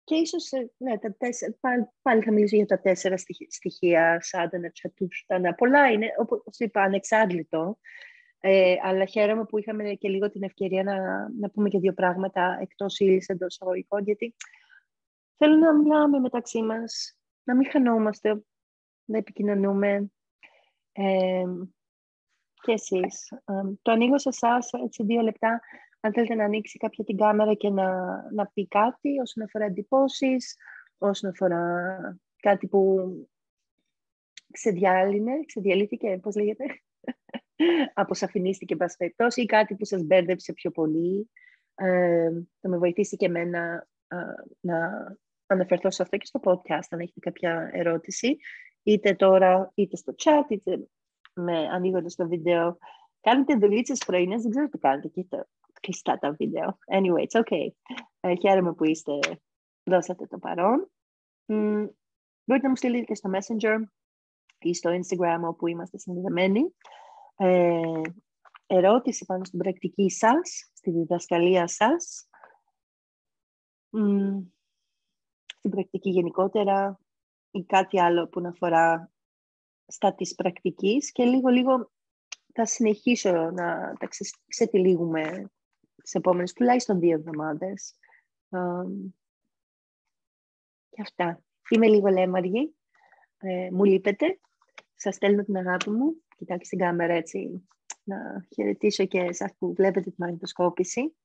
Και ίσως, ε, ναι, τα τέσσερα, πάλι, θα μιλήσω για τα τέσσερα στοιχεία, σάντανα, τσατούστανα. Πολλά είναι, όπως είπα, ανεξάρτητο. Ε, αλλά χαίρομαι που είχαμε και λίγο την ευκαιρία να, να πούμε και δύο πράγματα εκτός ύλης εντός αγωγικών, γιατί θέλω να μιλάμε μεταξύ μας, να μην χανόμαστε. Να επικοινωνούμε. Ε, και εσείς. το ανοίγω σε εσάς έτσι δύο λεπτά, αν θέλετε να ανοίξει κάποια την κάμερα και να, να πει κάτι όσον αφορά εντυπώσεις, όσον αφορά κάτι που ξεδιάλυνε, ξεδιαλύθηκε, πώς λέγεται, αποσαφηνίστηκε πας ή κάτι που σας μπέρδεψε πιο πολύ. Ε, θα με βοηθήσει και εμένα να αναφερθώ σε αυτό και στο podcast, αν έχετε κάποια ερώτηση, είτε τώρα, είτε στο chat, είτε με ανοίγοντας το βίντεο. Κάνετε δουλίτσες πρωινές, δεν ξέρω τι κάνετε και τα κλειστά τα βίντεο. Anyway, it's okay. Ε, χαίρομαι που είστε, δώσατε το παρόν. Mm, μπορείτε να μου στείλετε και στο Messenger ή στο Instagram όπου είμαστε συνδεδεμένοι. Ε, ερώτηση πάνω στην πρακτική σας, στη διδασκαλία σας. Mm, στην πρακτική γενικότερα ή κάτι άλλο που να αφορά στα της πρακτικής και λίγο-λίγο θα συνεχίσω να τα ξετυλίγουμε τις επόμενες τουλάχιστον δύο εβδομάδες. και αυτά. Είμαι λίγο λέμαργη. Ε, μου λείπετε. Σας στέλνω την αγάπη μου. Κοιτάξτε στην κάμερα έτσι να χαιρετήσω και εσάς που βλέπετε τη μαγνητοσκόπηση.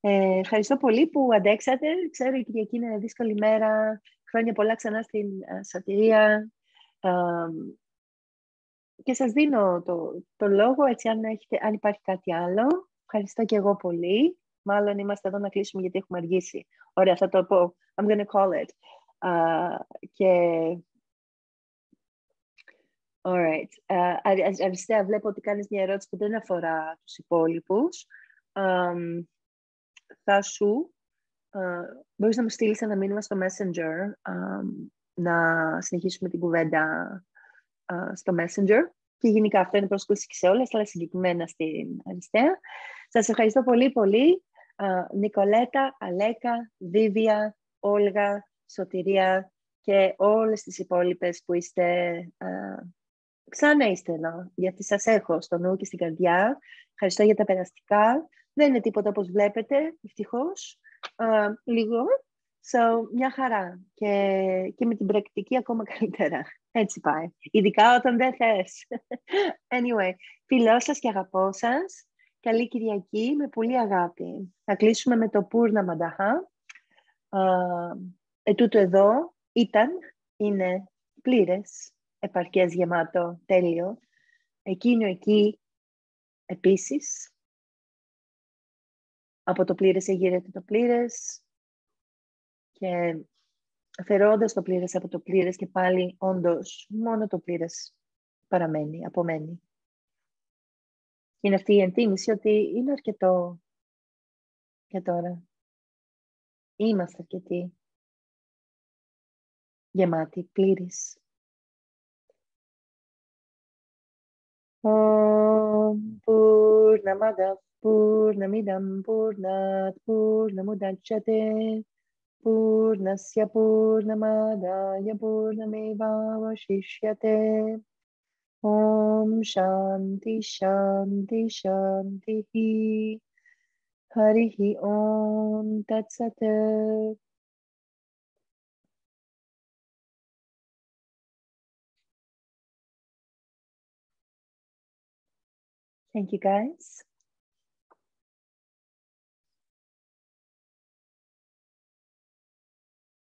Ε, ευχαριστώ πολύ που αντέξατε. Ξέρω η Κυριακή είναι δύσκολη μέρα. Χρόνια πολλά ξανά στην uh, σωτηρία. και σας δίνω το, το λόγο, έτσι αν, έχετε, αν υπάρχει κάτι άλλο. Ευχαριστώ και εγώ πολύ. Μάλλον είμαστε εδώ να κλείσουμε γιατί έχουμε αργήσει. Ωραία, θα το πω. I'm going to call it. Uh, και... Alright. Uh, αριστεία, βλέπω ότι κάνεις μια ερώτηση που δεν αφορά τους υπόλοιπους. Um, θα σου, uh, μπορείς να μου στείλεις ένα μήνυμα στο Messenger um, να συνεχίσουμε την κουβέντα uh, στο Messenger. Και γενικά αυτό είναι πρόσκληση και σε όλες, αλλά συγκεκριμένα στην Αριστεία. Σας ευχαριστώ πολύ πολύ. Uh, Νικολέτα, Αλέκα, Βίβια, Όλγα, Σωτηρία και όλες τις υπόλοιπες που είστε uh, ξανά είστε εδώ, γιατί σας έχω στο νου και στην καρδιά. Ευχαριστώ για τα περαστικά. Δεν είναι τίποτα όπως βλέπετε, ευτυχώς. Uh, λίγο. So, μια χαρά. Και, και με την πρακτική ακόμα καλύτερα. Έτσι πάει. Ειδικά όταν δεν θες. Anyway, φιλώ σας και αγαπώ σας. Καλή Κυριακή με πολύ αγάπη. Θα κλείσουμε με το Πούρνα Μανταχά. Uh, ετούτο εδώ ήταν, είναι πλήρες, επαρκές γεμάτο, τέλειο. Εκείνο εκεί επίσης από το πλήρες εγείρεται το πλήρες και αφαιρώντας το πλήρες από το πλήρες και πάλι όντως μόνο το πλήρες παραμένει, απομένει. Και είναι αυτή η εντίμηση ότι είναι αρκετό για τώρα. Είμαστε αρκετοί. Γεμάτοι, πλήρης. Om Purnamada पूर्णमिदं पूर्णात् पूर्णमुदच्यते पूर्णस्य पूर्णमादाय पूर्णमेवावशिष्यते ॐ शान्ति शान्ति शान्तिः हरिः ॐ तत्सत् Thank you guys.